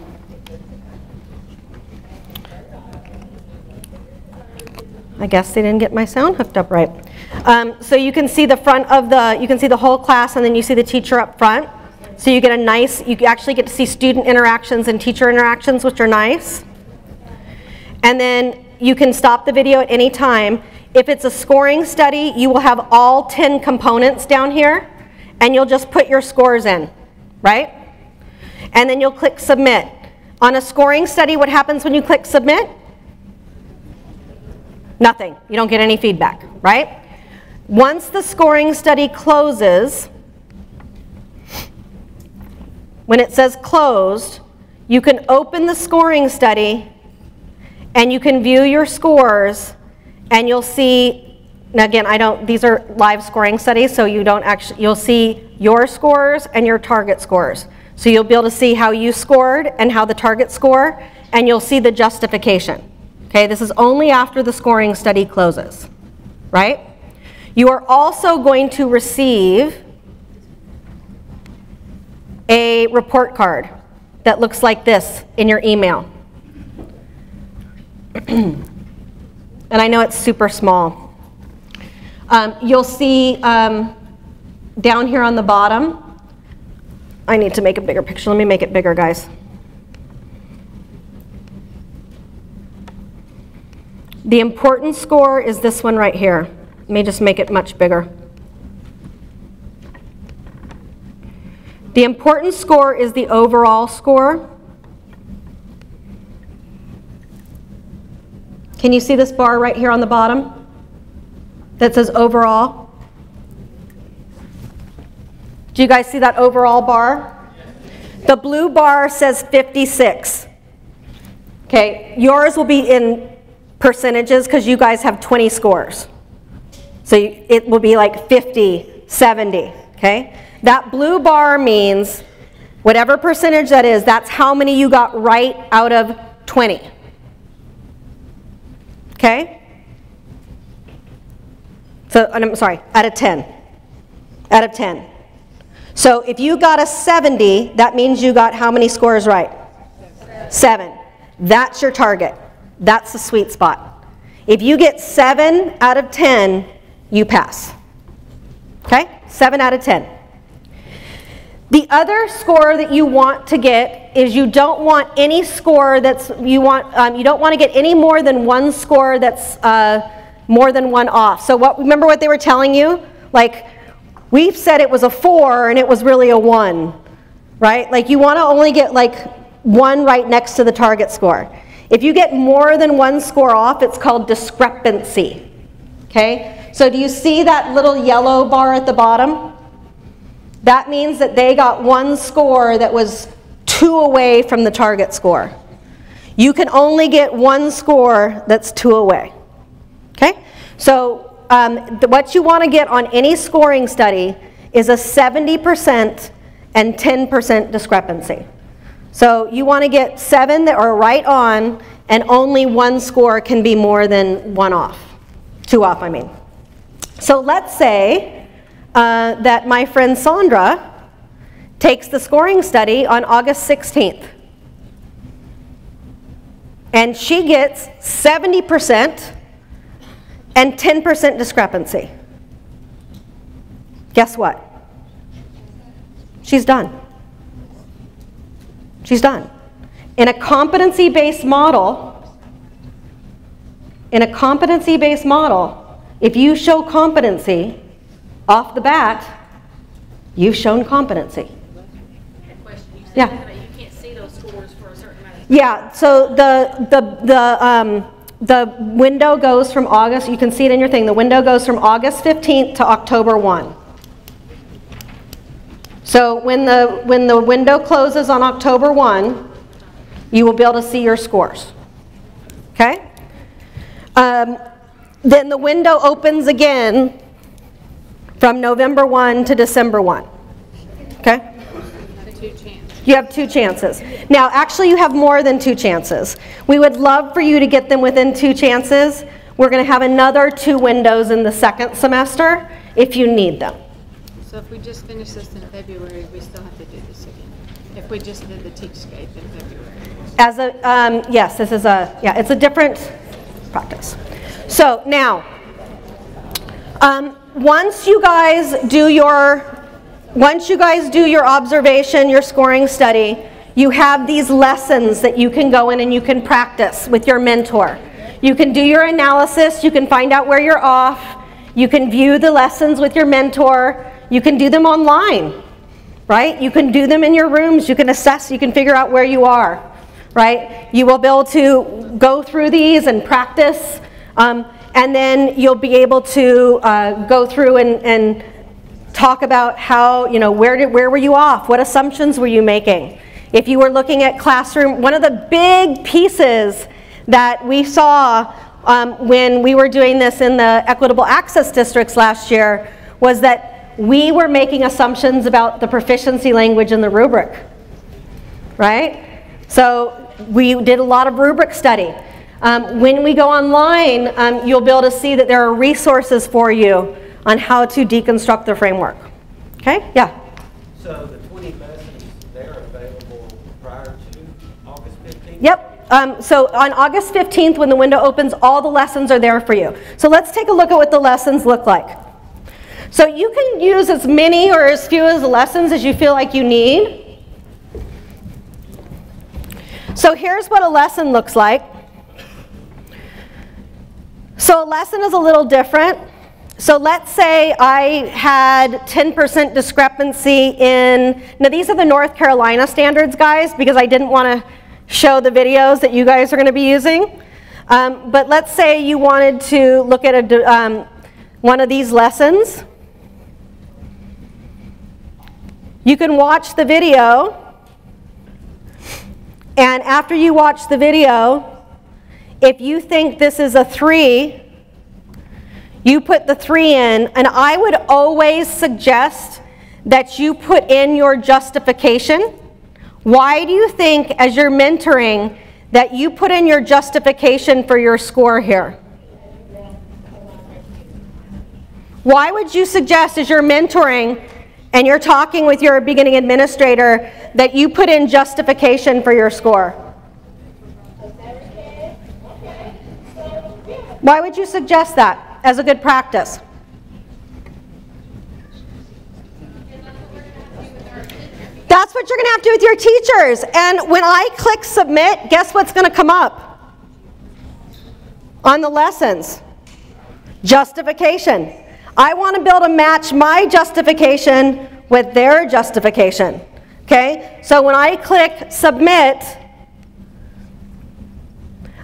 I guess they didn't get my sound hooked up right. Um, so you can see the front of the, you can see the whole class and then you see the teacher up front. So you get a nice, you actually get to see student interactions and teacher interactions, which are nice. And then you can stop the video at any time. If it's a scoring study, you will have all 10 components down here and you'll just put your scores in, right? And then you'll click submit. On a scoring study, what happens when you click submit? Nothing. You don't get any feedback, right? Once the scoring study closes, when it says closed, you can open the scoring study and you can view your scores and you'll see, now again, I don't, these are live scoring studies, so you don't actually, you'll see your scores and your target scores. So you'll be able to see how you scored and how the target score, and you'll see the justification. Okay, this is only after the scoring study closes, right? You are also going to receive a report card that looks like this in your email. and I know it's super small. Um, you'll see um, down here on the bottom, I need to make a bigger picture. Let me make it bigger, guys. The important score is this one right here. Let me just make it much bigger. The important score is the overall score. Can you see this bar right here on the bottom that says overall? Do you guys see that overall bar? The blue bar says 56. Okay, yours will be in percentages because you guys have 20 scores. So it will be like 50, 70, okay? That blue bar means whatever percentage that is, that's how many you got right out of 20. Okay? So, I'm sorry, out of 10. Out of 10. So if you got a 70, that means you got how many scores right? Seven. That's your target. That's the sweet spot. If you get 7 out of 10, you pass. Okay? 7 out of 10. The other score that you want to get is you don't want any score that's, you want, um, you don't want to get any more than one score that's uh, more than one off. So what, remember what they were telling you? Like, we've said it was a four and it was really a one, right? Like you want to only get like one right next to the target score. If you get more than one score off, it's called discrepancy. Okay? So do you see that little yellow bar at the bottom? That means that they got one score that was two away from the target score. You can only get one score that's two away. Okay? So um, what you want to get on any scoring study is a 70% and 10% discrepancy. So you want to get seven that are right on, and only one score can be more than one off. Two off, I mean. So let's say uh, that my friend Sandra takes the scoring study on August 16th. And she gets 70% and 10% discrepancy. Guess what? She's done. She's done. In a competency-based model, in a competency-based model, if you show competency off the bat, you've shown competency. Yeah. You can't see those scores Yeah, so the, the, the, um, the window goes from August, you can see it in your thing, the window goes from August 15th to October 1. So when the, when the window closes on October 1, you will be able to see your scores. Okay? Um, then the window opens again from November 1 to December 1. Okay? You have two chances. Now, actually, you have more than two chances. We would love for you to get them within two chances. We're going to have another two windows in the second semester if you need them. So if we just finish this in February, we still have to do this again? If we just did the Teachscape in February? As a, um, yes, this is a, yeah, it's a different practice. So now, um, once you guys do your once you guys do your observation, your scoring study, you have these lessons that you can go in and you can practice with your mentor. You can do your analysis, you can find out where you're off, you can view the lessons with your mentor, you can do them online, right? You can do them in your rooms, you can assess, you can figure out where you are, right? You will be able to go through these and practice, um, and then you'll be able to uh, go through and, and talk about how, you know, where, did, where were you off? What assumptions were you making? If you were looking at classroom, one of the big pieces that we saw um, when we were doing this in the equitable access districts last year was that we were making assumptions about the proficiency language in the rubric, right? So we did a lot of rubric study. Um, when we go online, um, you'll be able to see that there are resources for you on how to deconstruct the framework. Okay? Yeah? So the 20 lessons, they're available prior to August 15th? Yep. Um, so on August 15th, when the window opens, all the lessons are there for you. So let's take a look at what the lessons look like. So you can use as many or as few as lessons as you feel like you need. So here's what a lesson looks like. So a lesson is a little different. So let's say I had 10% discrepancy in, now these are the North Carolina standards, guys, because I didn't want to show the videos that you guys are going to be using. Um, but let's say you wanted to look at a, um, one of these lessons. You can watch the video, and after you watch the video, if you think this is a three, you put the three in, and I would always suggest that you put in your justification. Why do you think, as you're mentoring, that you put in your justification for your score here? Why would you suggest, as you're mentoring and you're talking with your beginning administrator, that you put in justification for your score? Why would you suggest that? As a good practice. That's what you're going to have to do with your teachers. And when I click submit, guess what's going to come up? On the lessons. Justification. I want to be able to match my justification with their justification. Okay? So when I click submit,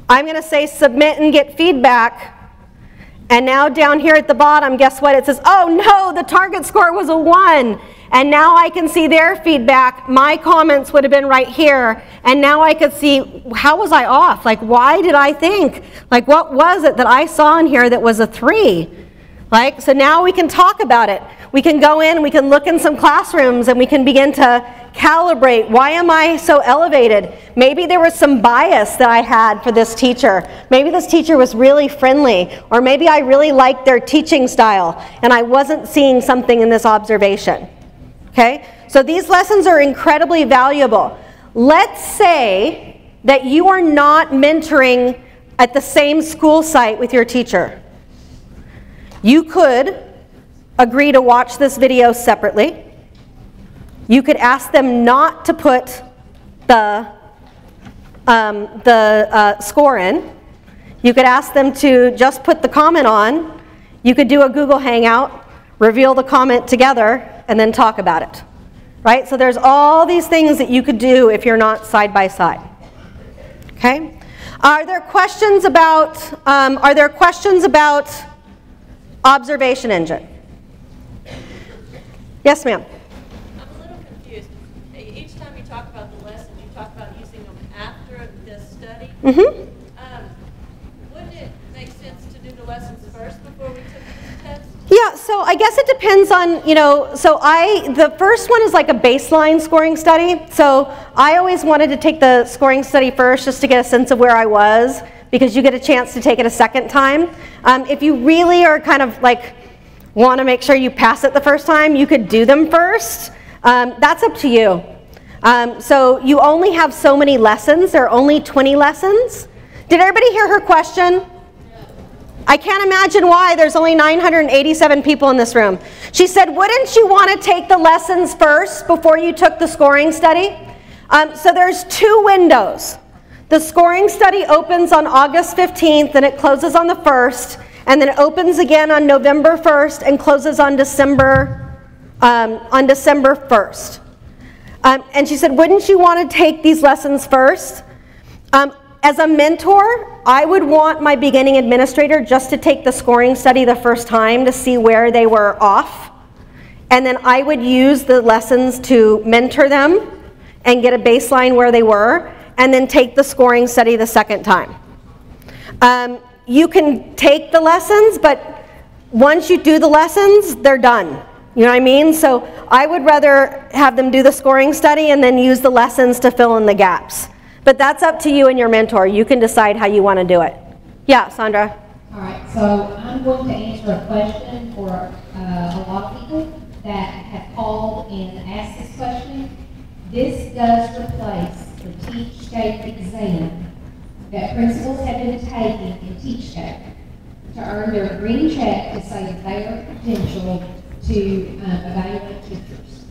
I'm going to say submit and get feedback and now down here at the bottom, guess what? It says, oh no, the target score was a one. And now I can see their feedback. My comments would have been right here. And now I could see, how was I off? Like, why did I think? Like, what was it that I saw in here that was a three? Like, so now we can talk about it. We can go in, we can look in some classrooms, and we can begin to calibrate. Why am I so elevated? Maybe there was some bias that I had for this teacher. Maybe this teacher was really friendly, or maybe I really liked their teaching style, and I wasn't seeing something in this observation. Okay? So these lessons are incredibly valuable. Let's say that you are not mentoring at the same school site with your teacher. You could agree to watch this video separately. You could ask them not to put the, um, the uh, score in. You could ask them to just put the comment on. You could do a Google Hangout, reveal the comment together, and then talk about it. Right? So there's all these things that you could do if you're not side by side. Okay? Are there questions about, um, are there questions about observation engine? Yes, ma'am. I'm a little confused. Each time you talk about the lessons, you talk about using them after the study. Mm-hmm. Um, wouldn't it make sense to do the lessons first before we took the test? Yeah, so I guess it depends on, you know, so I, the first one is like a baseline scoring study. So I always wanted to take the scoring study first just to get a sense of where I was because you get a chance to take it a second time. Um, if you really are kind of like, want to make sure you pass it the first time, you could do them first. Um, that's up to you. Um, so you only have so many lessons. There are only 20 lessons. Did everybody hear her question? I can't imagine why there's only 987 people in this room. She said, wouldn't you want to take the lessons first before you took the scoring study? Um, so there's two windows. The scoring study opens on August 15th and it closes on the 1st and then it opens again on November 1st and closes on December, um, on December 1st. Um, and she said, wouldn't you want to take these lessons first? Um, as a mentor, I would want my beginning administrator just to take the scoring study the first time to see where they were off. And then I would use the lessons to mentor them and get a baseline where they were, and then take the scoring study the second time. Um, you can take the lessons, but once you do the lessons, they're done. You know what I mean? So I would rather have them do the scoring study and then use the lessons to fill in the gaps. But that's up to you and your mentor. You can decide how you want to do it. Yeah, Sandra. All right, so I'm going to answer a question for uh, a lot of people that have called and asked this question. This does replace the Teachscape exam that principals have been taking in Teachscape to earn their green check to they are credentialed to um, evaluate teachers.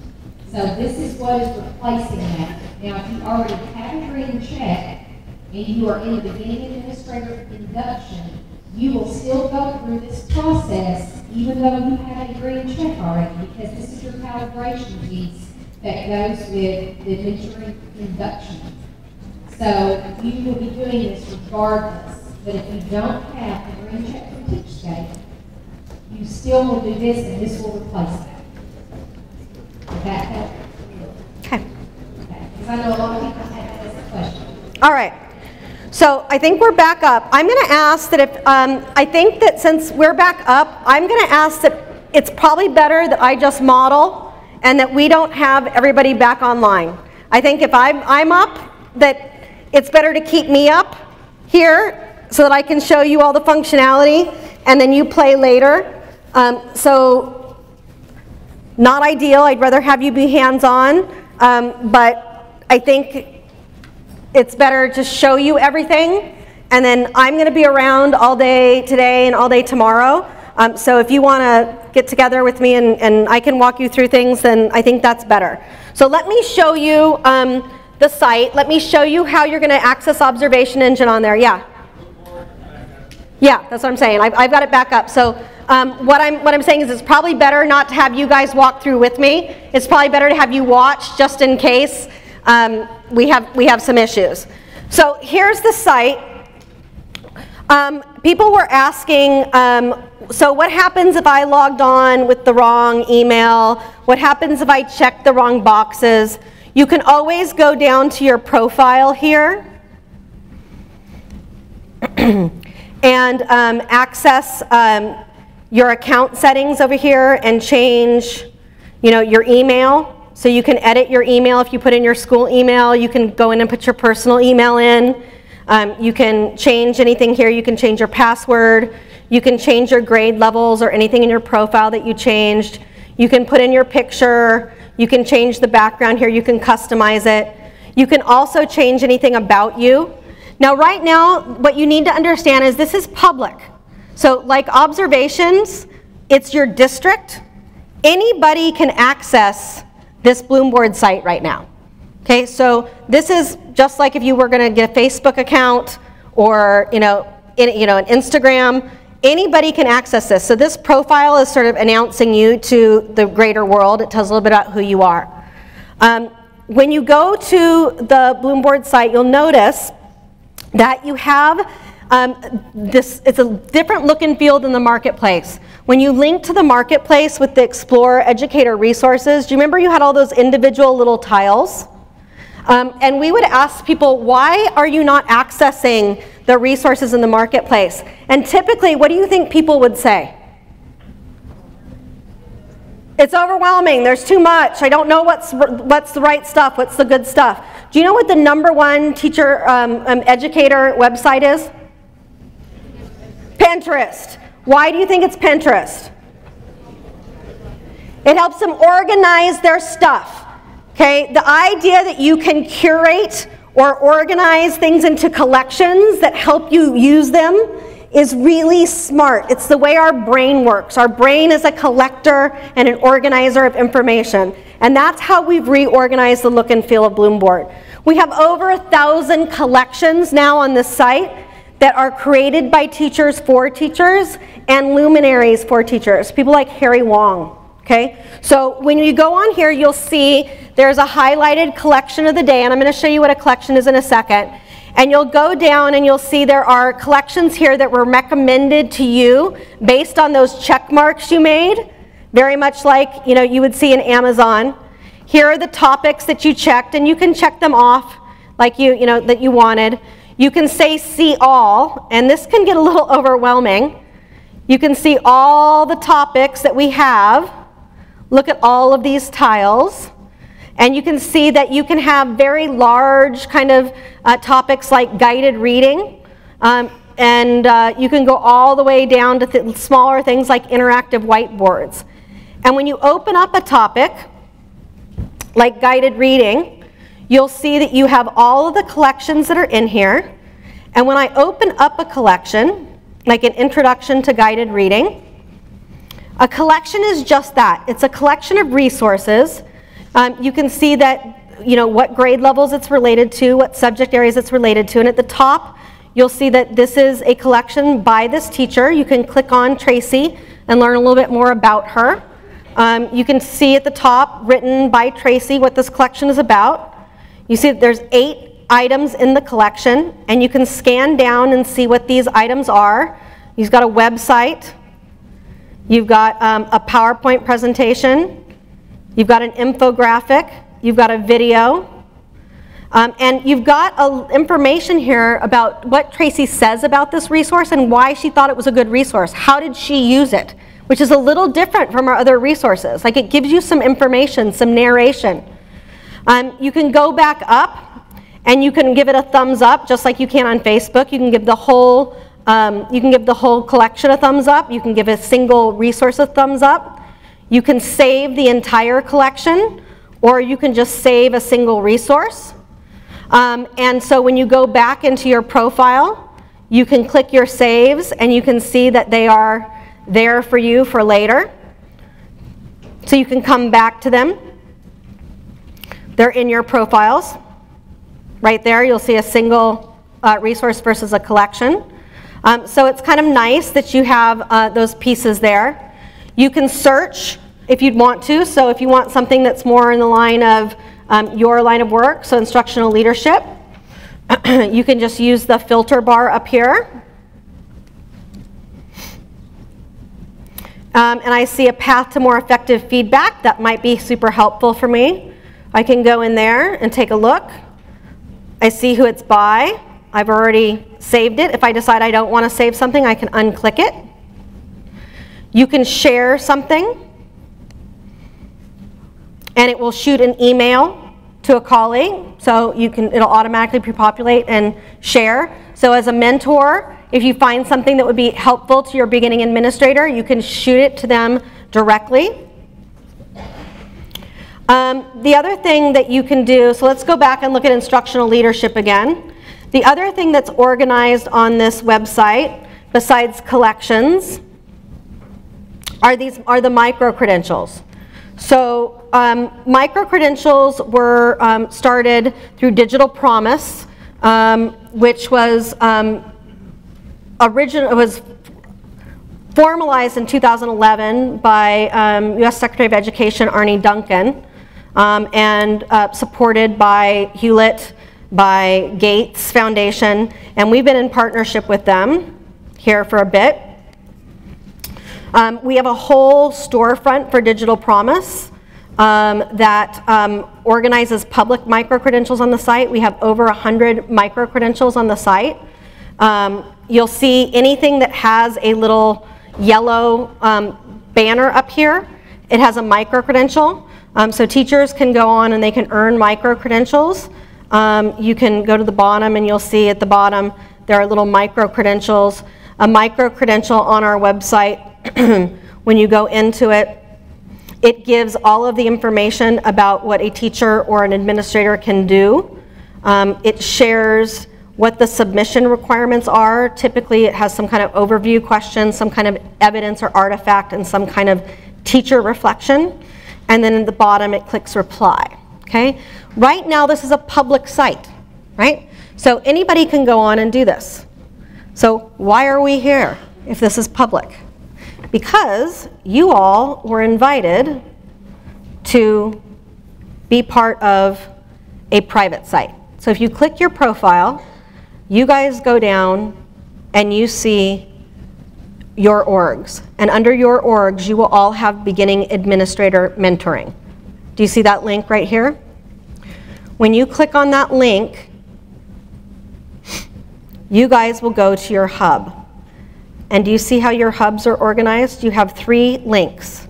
So this is what is replacing that. Now, if you already have a green check and you are in the beginning administrator induction, you will still go through this process even though you have a green check already because this is your calibration piece that goes with the administrative induction. So you will be doing this regardless. But if you don't have a green check from TeachScape, you still will do this and this will replace that. That help? Okay. Because I know a lot of people have this question. All right. So I think we're back up. I'm going to ask that if, um, I think that since we're back up, I'm going to ask that it's probably better that I just model and that we don't have everybody back online. I think if I'm, I'm up, that it's better to keep me up here so that I can show you all the functionality and then you play later. Um, so not ideal. I'd rather have you be hands-on, um, but I think it's better to show you everything. And then I'm going to be around all day today and all day tomorrow. Um, so if you want to get together with me and, and I can walk you through things, then I think that's better. So let me show you um, the site. Let me show you how you're going to access Observation Engine on there. Yeah. Yeah, that's what I'm saying. I've, I've got it back up. So um, what, I'm, what I'm saying is it's probably better not to have you guys walk through with me. It's probably better to have you watch just in case um, we, have, we have some issues. So here's the site. Um, people were asking, um, so what happens if I logged on with the wrong email? What happens if I checked the wrong boxes? You can always go down to your profile here and um, access um, your account settings over here and change you know, your email. So you can edit your email if you put in your school email. You can go in and put your personal email in. Um, you can change anything here. You can change your password. You can change your grade levels or anything in your profile that you changed. You can put in your picture. You can change the background here. You can customize it. You can also change anything about you. Now, right now, what you need to understand is this is public. So, like observations, it's your district. Anybody can access this Bloomboard site right now. Okay, so this is just like if you were going to get a Facebook account or you know, in, you know, an Instagram. Anybody can access this. So this profile is sort of announcing you to the greater world. It tells a little bit about who you are. Um, when you go to the Bloomboard site, you'll notice that you have um, this, it's a different look and feel than the marketplace. When you link to the marketplace with the Explorer Educator resources, do you remember you had all those individual little tiles? Um, and we would ask people, why are you not accessing the resources in the marketplace? And typically, what do you think people would say? It's overwhelming. There's too much. I don't know what's, what's the right stuff, what's the good stuff. Do you know what the number one teacher um, um, educator website is? Pinterest. Why do you think it's Pinterest? It helps them organize their stuff. Okay, the idea that you can curate or organize things into collections that help you use them is really smart. It's the way our brain works. Our brain is a collector and an organizer of information. And that's how we've reorganized the look and feel of Bloomboard. We have over a thousand collections now on this site that are created by teachers for teachers and luminaries for teachers, people like Harry Wong. Okay, so when you go on here, you'll see there's a highlighted collection of the day, and I'm going to show you what a collection is in a second. And you'll go down and you'll see there are collections here that were recommended to you based on those check marks you made, very much like you know you would see in Amazon. Here are the topics that you checked, and you can check them off like you you know that you wanted. You can say see all, and this can get a little overwhelming. You can see all the topics that we have. Look at all of these tiles. And you can see that you can have very large kind of uh, topics like guided reading. Um, and uh, you can go all the way down to th smaller things like interactive whiteboards. And when you open up a topic, like guided reading, you'll see that you have all of the collections that are in here. And when I open up a collection, like an introduction to guided reading, a collection is just that. It's a collection of resources. Um, you can see that, you know, what grade levels it's related to, what subject areas it's related to. And at the top, you'll see that this is a collection by this teacher. You can click on Tracy and learn a little bit more about her. Um, you can see at the top, written by Tracy, what this collection is about. You see that there's eight items in the collection, and you can scan down and see what these items are. You've got a website, you've got um, a PowerPoint presentation, you've got an infographic, you've got a video, um, and you've got information here about what Tracy says about this resource and why she thought it was a good resource. How did she use it? Which is a little different from our other resources. Like it gives you some information, some narration. Um, you can go back up and you can give it a thumbs up just like you can on Facebook. You can give the whole um, you can give the whole collection a thumbs up. You can give a single resource a thumbs up. You can save the entire collection or you can just save a single resource. Um, and so when you go back into your profile, you can click your saves and you can see that they are there for you for later. So you can come back to them. They're in your profiles. Right there, you'll see a single uh, resource versus a collection. Um, so it's kind of nice that you have uh, those pieces there. You can search if you'd want to. So if you want something that's more in the line of um, your line of work, so instructional leadership, you can just use the filter bar up here. Um, and I see a path to more effective feedback that might be super helpful for me. I can go in there and take a look. I see who it's by. I've already saved it. If I decide I don't want to save something, I can unclick it. You can share something, and it will shoot an email to a colleague. So you can, it'll automatically pre-populate and share. So as a mentor, if you find something that would be helpful to your beginning administrator, you can shoot it to them directly. Um, the other thing that you can do, so let's go back and look at instructional leadership again. The other thing that's organized on this website, besides collections, are these are the micro credentials. So um, micro credentials were um, started through Digital Promise, um, which was um, original was formalized in 2011 by U.S. Um, Secretary of Education Arne Duncan um, and uh, supported by Hewlett by Gates Foundation, and we've been in partnership with them here for a bit. Um, we have a whole storefront for Digital Promise um, that um, organizes public micro-credentials on the site. We have over 100 micro-credentials on the site. Um, you'll see anything that has a little yellow um, banner up here. It has a micro-credential. Um, so teachers can go on and they can earn micro-credentials. Um, you can go to the bottom and you'll see at the bottom there are little micro-credentials. A micro-credential on our website, when you go into it, it gives all of the information about what a teacher or an administrator can do. Um, it shares what the submission requirements are. Typically, it has some kind of overview question, some kind of evidence or artifact, and some kind of teacher reflection. And then at the bottom, it clicks reply. Okay? Right now, this is a public site, right? So anybody can go on and do this. So why are we here if this is public? Because you all were invited to be part of a private site. So if you click your profile, you guys go down and you see your orgs. And under your orgs, you will all have beginning administrator mentoring. Do you see that link right here? When you click on that link, you guys will go to your hub. And do you see how your hubs are organized? You have three links.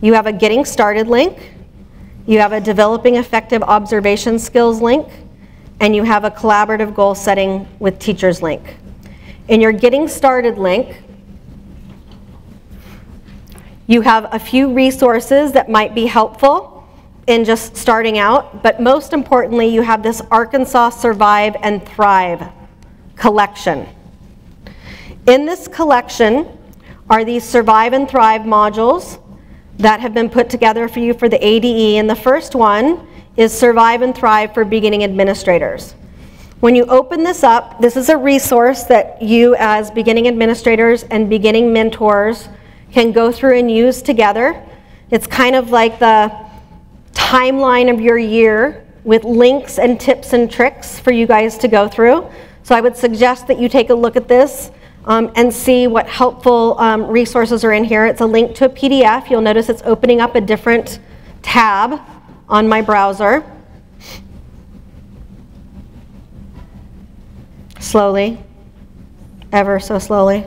You have a getting started link, you have a developing effective observation skills link, and you have a collaborative goal setting with teachers link. In your getting started link, you have a few resources that might be helpful in just starting out, but most importantly, you have this Arkansas Survive and Thrive collection. In this collection are these Survive and Thrive modules that have been put together for you for the ADE, and the first one is Survive and Thrive for Beginning Administrators. When you open this up, this is a resource that you as beginning administrators and beginning mentors can go through and use together. It's kind of like the timeline of your year with links and tips and tricks for you guys to go through. So I would suggest that you take a look at this um, and see what helpful um, resources are in here. It's a link to a PDF. You'll notice it's opening up a different tab on my browser. Slowly, ever so slowly.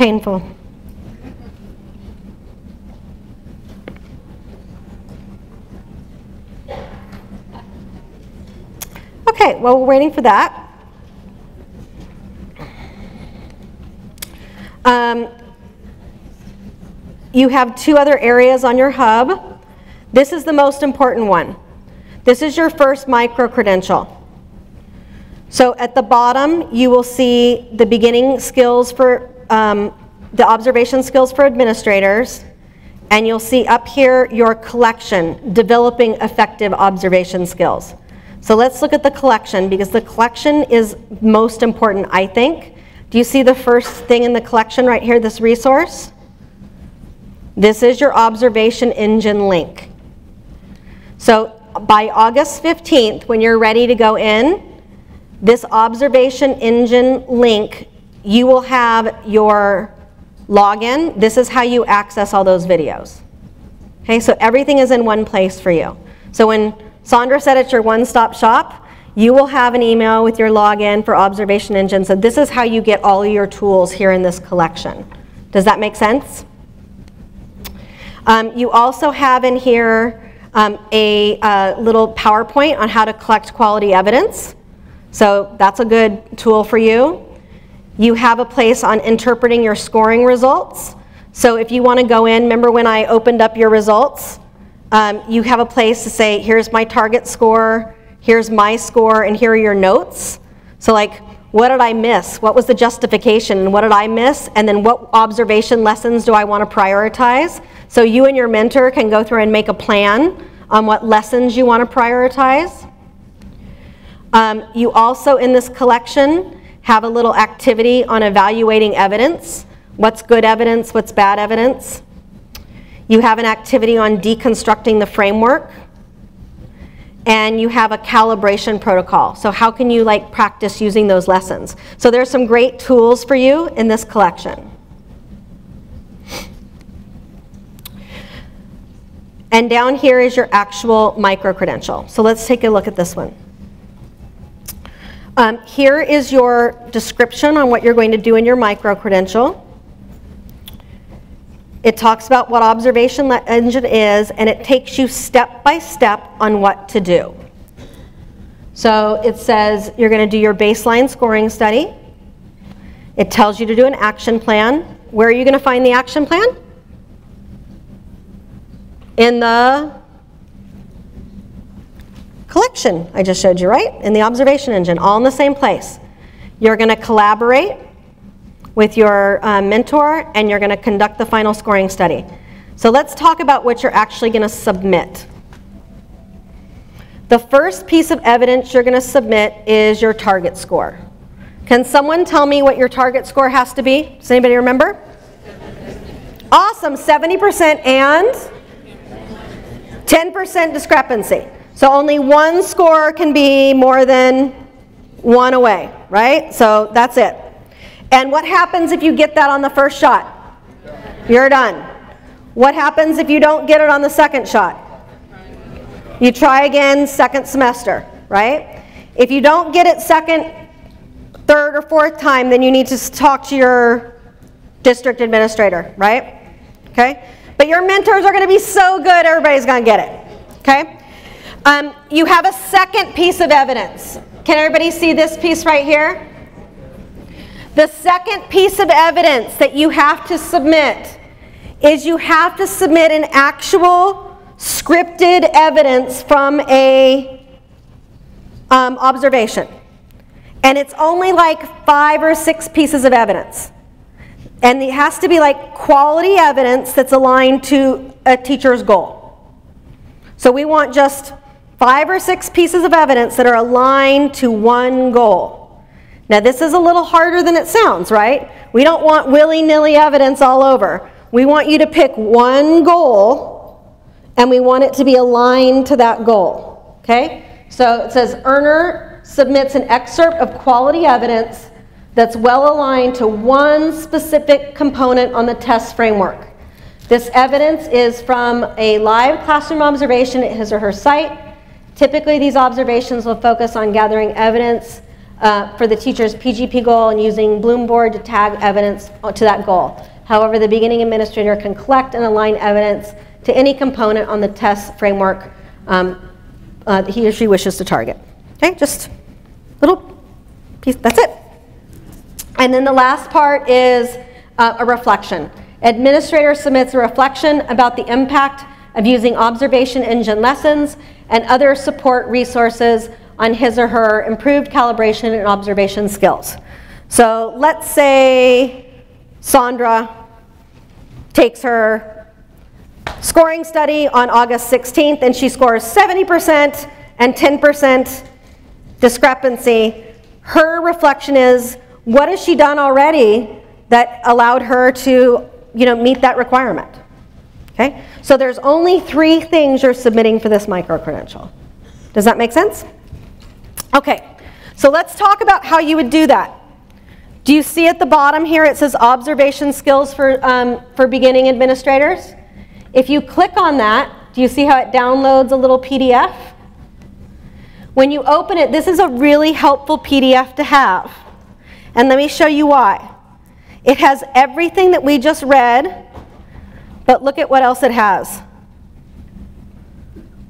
Painful. Okay, well, we're waiting for that. Um, you have two other areas on your hub. This is the most important one. This is your first micro-credential. So at the bottom, you will see the beginning skills for um, the observation skills for administrators, and you'll see up here your collection, developing effective observation skills. So let's look at the collection because the collection is most important, I think. Do you see the first thing in the collection right here, this resource? This is your observation engine link. So by August 15th, when you're ready to go in, this observation engine link, you will have your login. This is how you access all those videos. Okay, so everything is in one place for you. So when Sandra said it's your one-stop shop, you will have an email with your login for Observation Engine. So this is how you get all your tools here in this collection. Does that make sense? Um, you also have in here um, a uh, little PowerPoint on how to collect quality evidence. So that's a good tool for you. You have a place on interpreting your scoring results. So if you want to go in, remember when I opened up your results? Um, you have a place to say, here's my target score, here's my score, and here are your notes. So like, what did I miss? What was the justification? And what did I miss? And then what observation lessons do I want to prioritize? So you and your mentor can go through and make a plan on what lessons you want to prioritize. Um, you also, in this collection, have a little activity on evaluating evidence. What's good evidence? What's bad evidence? You have an activity on deconstructing the framework and you have a calibration protocol. So how can you like practice using those lessons? So there's some great tools for you in this collection. And down here is your actual micro-credential. So let's take a look at this one. Um, here is your description on what you're going to do in your micro-credential. It talks about what observation engine is, and it takes you step by step on what to do. So it says you're going to do your baseline scoring study. It tells you to do an action plan. Where are you going to find the action plan? In the collection I just showed you, right? In the observation engine, all in the same place. You're going to collaborate with your uh, mentor and you're going to conduct the final scoring study. So let's talk about what you're actually going to submit. The first piece of evidence you're going to submit is your target score. Can someone tell me what your target score has to be? Does anybody remember? Awesome, 70% and 10% discrepancy. So only one score can be more than one away, right? So that's it. And what happens if you get that on the first shot? You're done. What happens if you don't get it on the second shot? You try again second semester, right? If you don't get it second, third, or fourth time, then you need to talk to your district administrator, right? Okay? But your mentors are going to be so good, everybody's going to get it. Okay? Um, you have a second piece of evidence. Can everybody see this piece right here? The second piece of evidence that you have to submit is you have to submit an actual scripted evidence from a um, observation. And it's only like five or six pieces of evidence. And it has to be like quality evidence that's aligned to a teacher's goal. So we want just five or six pieces of evidence that are aligned to one goal. Now, this is a little harder than it sounds, right? We don't want willy nilly evidence all over. We want you to pick one goal and we want it to be aligned to that goal. Okay? So it says earner submits an excerpt of quality evidence that's well aligned to one specific component on the TESS framework. This evidence is from a live classroom observation at his or her site. Typically, these observations will focus on gathering evidence uh, for the teacher's PGP goal and using Bloomboard to tag evidence to that goal. However, the beginning administrator can collect and align evidence to any component on the TESS framework um, uh, he or she wishes to target. Okay, just little piece, that's it. And then the last part is uh, a reflection. Administrator submits a reflection about the impact of using observation engine lessons and other support resources on his or her improved calibration and observation skills. So let's say Sandra takes her scoring study on August 16th and she scores 70% and 10% discrepancy. Her reflection is, what has she done already that allowed her to you know, meet that requirement? Okay? So there's only three things you're submitting for this micro-credential. Does that make sense? Okay, so let's talk about how you would do that. Do you see at the bottom here it says observation skills for, um, for beginning administrators? If you click on that, do you see how it downloads a little PDF? When you open it, this is a really helpful PDF to have. And let me show you why. It has everything that we just read, but look at what else it has.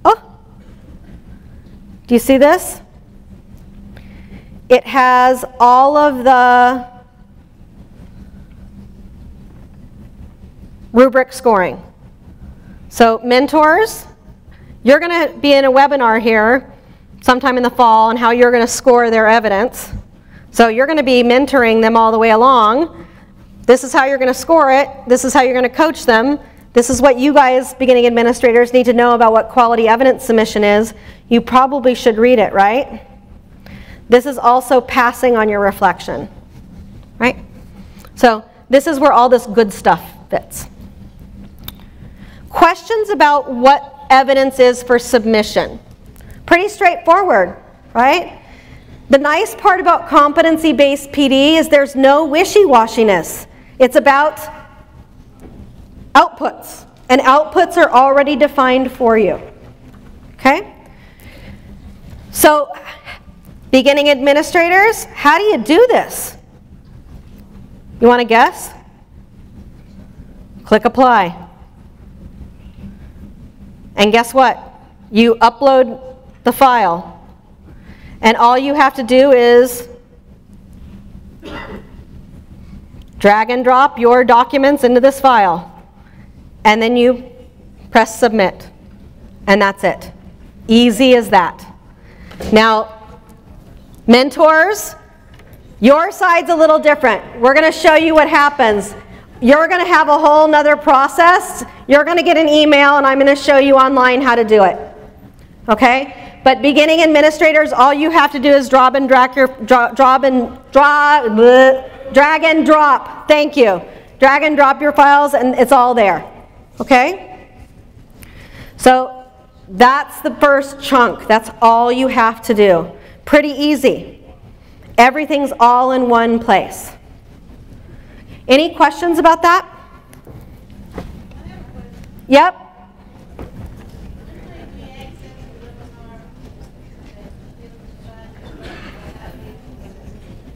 Oh, do you see this? It has all of the rubric scoring. So mentors, you're going to be in a webinar here sometime in the fall on how you're going to score their evidence. So you're going to be mentoring them all the way along. This is how you're going to score it. This is how you're going to coach them. This is what you guys, beginning administrators, need to know about what quality evidence submission is. You probably should read it, right? This is also passing on your reflection, right? So this is where all this good stuff fits. Questions about what evidence is for submission. Pretty straightforward, right? The nice part about competency-based PD is there's no wishy-washiness. It's about outputs, and outputs are already defined for you. Okay? So, beginning administrators, how do you do this? You want to guess? Click apply. And guess what? You upload the file. And all you have to do is drag and drop your documents into this file. And then you press submit. And that's it. Easy as that. Now, mentors, your side's a little different. We're going to show you what happens you're going to have a whole nother process. You're going to get an email, and I'm going to show you online how to do it. Okay? But beginning administrators, all you have to do is drop and drag your drop, drop and draw, bleh, drag and drop. Thank you. Drag and drop your files, and it's all there. Okay? So that's the first chunk. That's all you have to do. Pretty easy. Everything's all in one place. Any questions about that? Yep.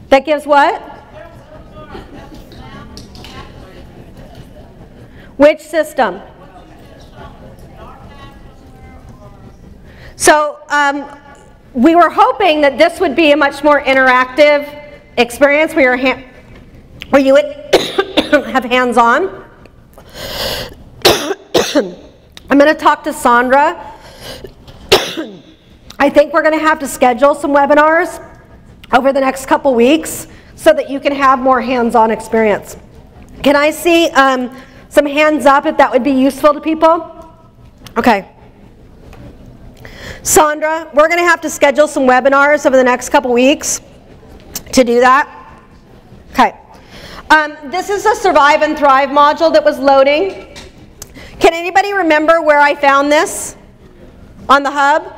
That gives what? Which system? So um, we were hoping that this would be a much more interactive experience where you're where you would have hands on. I'm going to talk to Sandra. I think we're going to have to schedule some webinars over the next couple weeks so that you can have more hands-on experience. Can I see um, some hands up if that would be useful to people? Okay. Sandra, we're going to have to schedule some webinars over the next couple weeks to do that. Okay. Um, this is a Survive and Thrive module that was loading. Can anybody remember where I found this on the hub?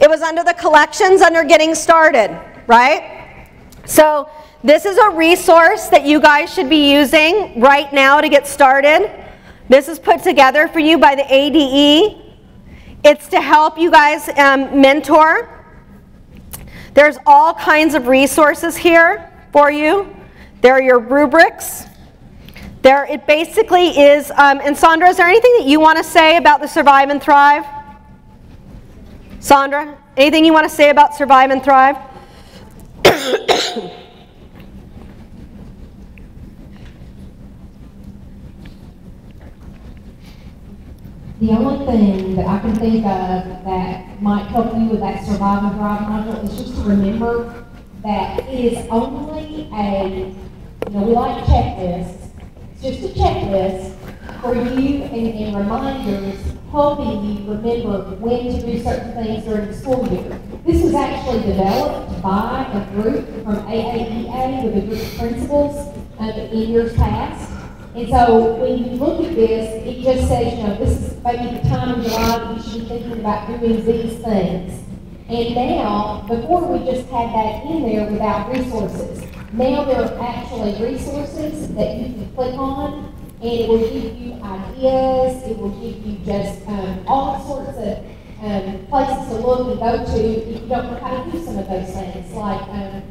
It was under the collections under getting started, right? So this is a resource that you guys should be using right now to get started. This is put together for you by the ADE. It's to help you guys um, mentor. There's all kinds of resources here for you. There are your rubrics. There, it basically is, um, and Sandra, is there anything that you want to say about the Survive and Thrive? Sandra, anything you want to say about Survive and Thrive? The only thing that I can think of that might help you with that Survive and Thrive module is just to remember that it is only a, you know, we like checklists. It's just a checklist for you and, and reminders helping you remember when to do certain things during the school year. This was actually developed by a group from AAEA with a group of principals in years past. And so when you look at this, it just says, you know, this is maybe the time of your life you should be thinking about doing these things. And now, before we just had that in there without resources, now there are actually resources that you can click on, and it will give you ideas, it will give you just um, all sorts of um, places to look and go to if you don't know how to do some of those things. Like um,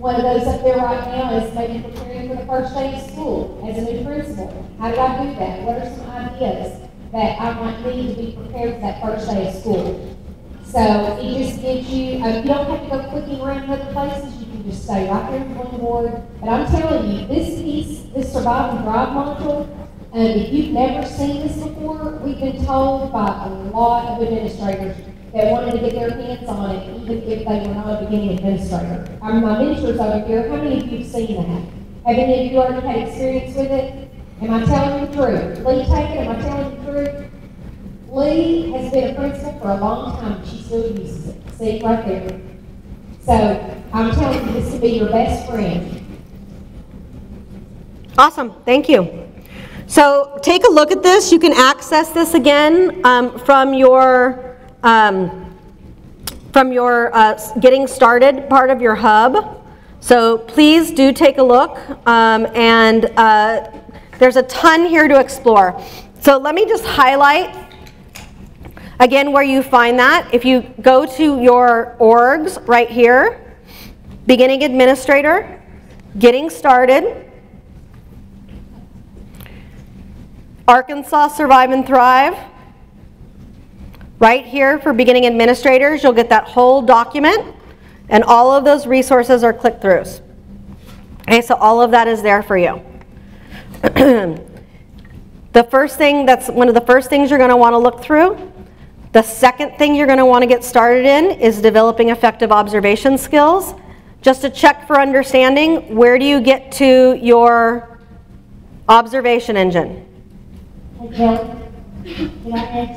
one of those up there right now is maybe preparing for the first day of school as a new principal. How do I do that? What are some ideas that I might need to be prepared for that first day of school? So it just gives you, uh, you don't have to go clicking around other places, you can just stay right there in the board. But I'm telling you, this piece, this Survive and Thrive module, um, if you've never seen this before, we've been told by a lot of administrators, that wanted to get their hands on it, even if they were not a beginning administrator. Um, my mentors over here, how many of you have seen that? Have any of you already had experience with it? Am I telling you the truth? Lee Taken, am I telling you the truth? Lee has been a principal for a long time, she still uses it. See, right there. So, I'm telling you, this will be your best friend. Awesome, thank you. So take a look at this. You can access this again um, from your um, from your uh, getting started part of your hub. So please do take a look, um, and uh, there's a ton here to explore. So let me just highlight again where you find that. If you go to your orgs right here, beginning administrator, getting started. Arkansas Survive and Thrive. Right here for beginning administrators, you'll get that whole document, and all of those resources are click throughs. Okay, so all of that is there for you. the first thing, that's one of the first things you're going to want to look through. The second thing you're going to want to get started in is developing effective observation skills. Just to check for understanding, where do you get to your observation engine? Hey,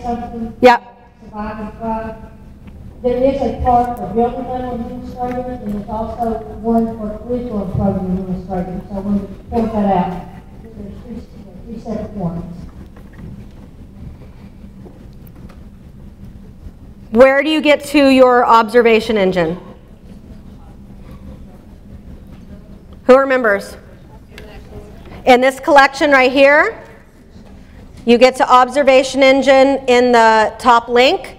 Kelly, and thrive. There is a part for building level administrators, and there's also one for curriculum program administrators, so I want to point that out. There's three, three separate ones. Where do you get to your observation engine? Who remembers? In this collection right here, you get to observation engine in the top link.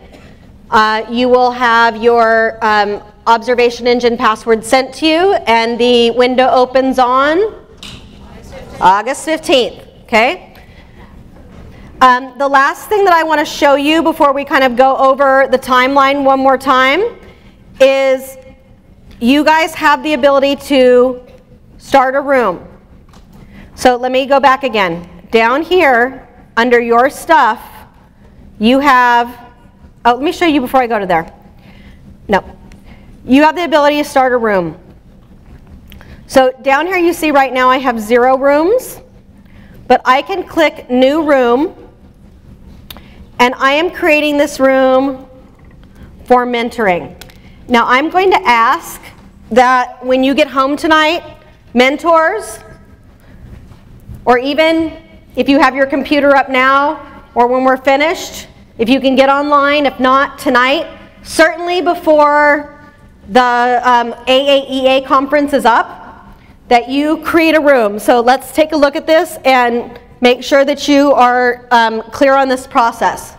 Uh, you will have your um, observation engine password sent to you and the window opens on August 15th, okay? Um, the last thing that I want to show you before we kind of go over the timeline one more time is you guys have the ability to start a room. So let me go back again. Down here, under your stuff, you have, oh, let me show you before I go to there. No. You have the ability to start a room. So down here you see right now I have zero rooms, but I can click new room, and I am creating this room for mentoring. Now I'm going to ask that when you get home tonight, mentors, or even if you have your computer up now or when we're finished, if you can get online, if not tonight, certainly before the um, AAEA conference is up, that you create a room. So let's take a look at this and make sure that you are um, clear on this process.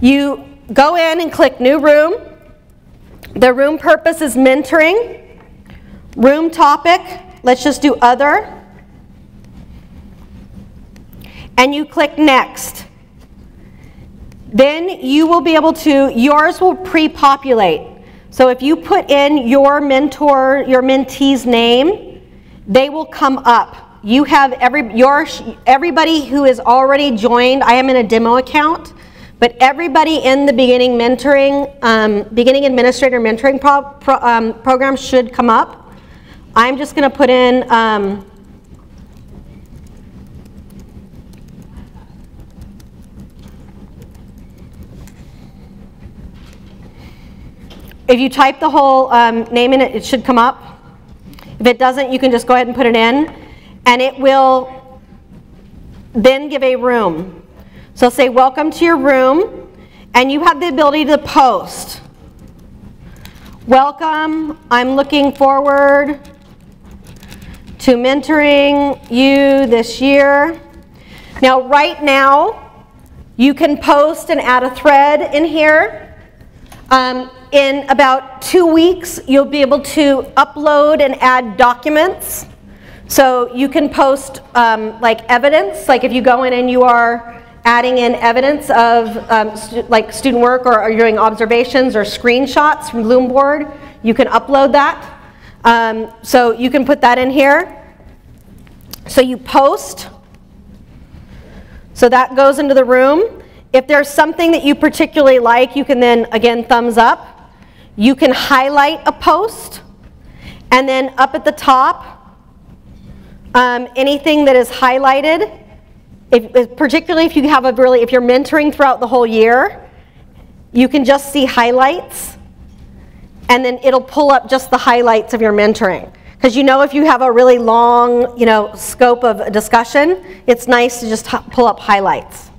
You go in and click New Room. The room purpose is mentoring. Room topic, let's just do Other. And you click next. Then you will be able to, yours will pre-populate. So if you put in your mentor, your mentee's name, they will come up. You have every, your, everybody who is already joined, I am in a demo account, but everybody in the beginning mentoring, um, beginning administrator mentoring pro, pro, um, program should come up. I'm just going to put in um, If you type the whole um, name in it, it should come up. If it doesn't, you can just go ahead and put it in. And it will then give a room. So say, welcome to your room. And you have the ability to post. Welcome, I'm looking forward to mentoring you this year. Now, right now, you can post and add a thread in here. Um, in about two weeks, you'll be able to upload and add documents. So you can post um, like evidence, like if you go in and you are adding in evidence of um, stu like student work or are doing observations or screenshots from Bloomboard, you can upload that. Um, so you can put that in here. So you post. So that goes into the room. if there's something that you particularly like, you can then, again, thumbs up. You can highlight a post. And then up at the top, um, anything that is highlighted, if, particularly if you have a really, if you're mentoring throughout the whole year, you can just see highlights. And then it'll pull up just the highlights of your mentoring. Because you know if you have a really long, you know, scope of discussion, it's nice to just pull up highlights.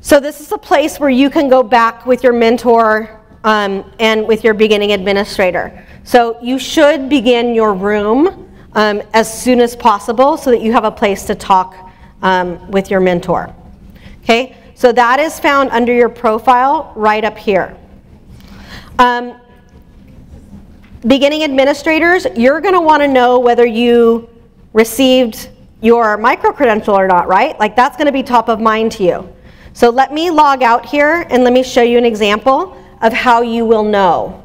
So this is a place where you can go back with your mentor um, and with your beginning administrator. So you should begin your room um, as soon as possible so that you have a place to talk um, with your mentor. Okay, so that is found under your profile right up here. Um, beginning administrators, you're going to want to know whether you received your micro-credential or not, right? Like that's going to be top of mind to you. So let me log out here and let me show you an example of how you will know.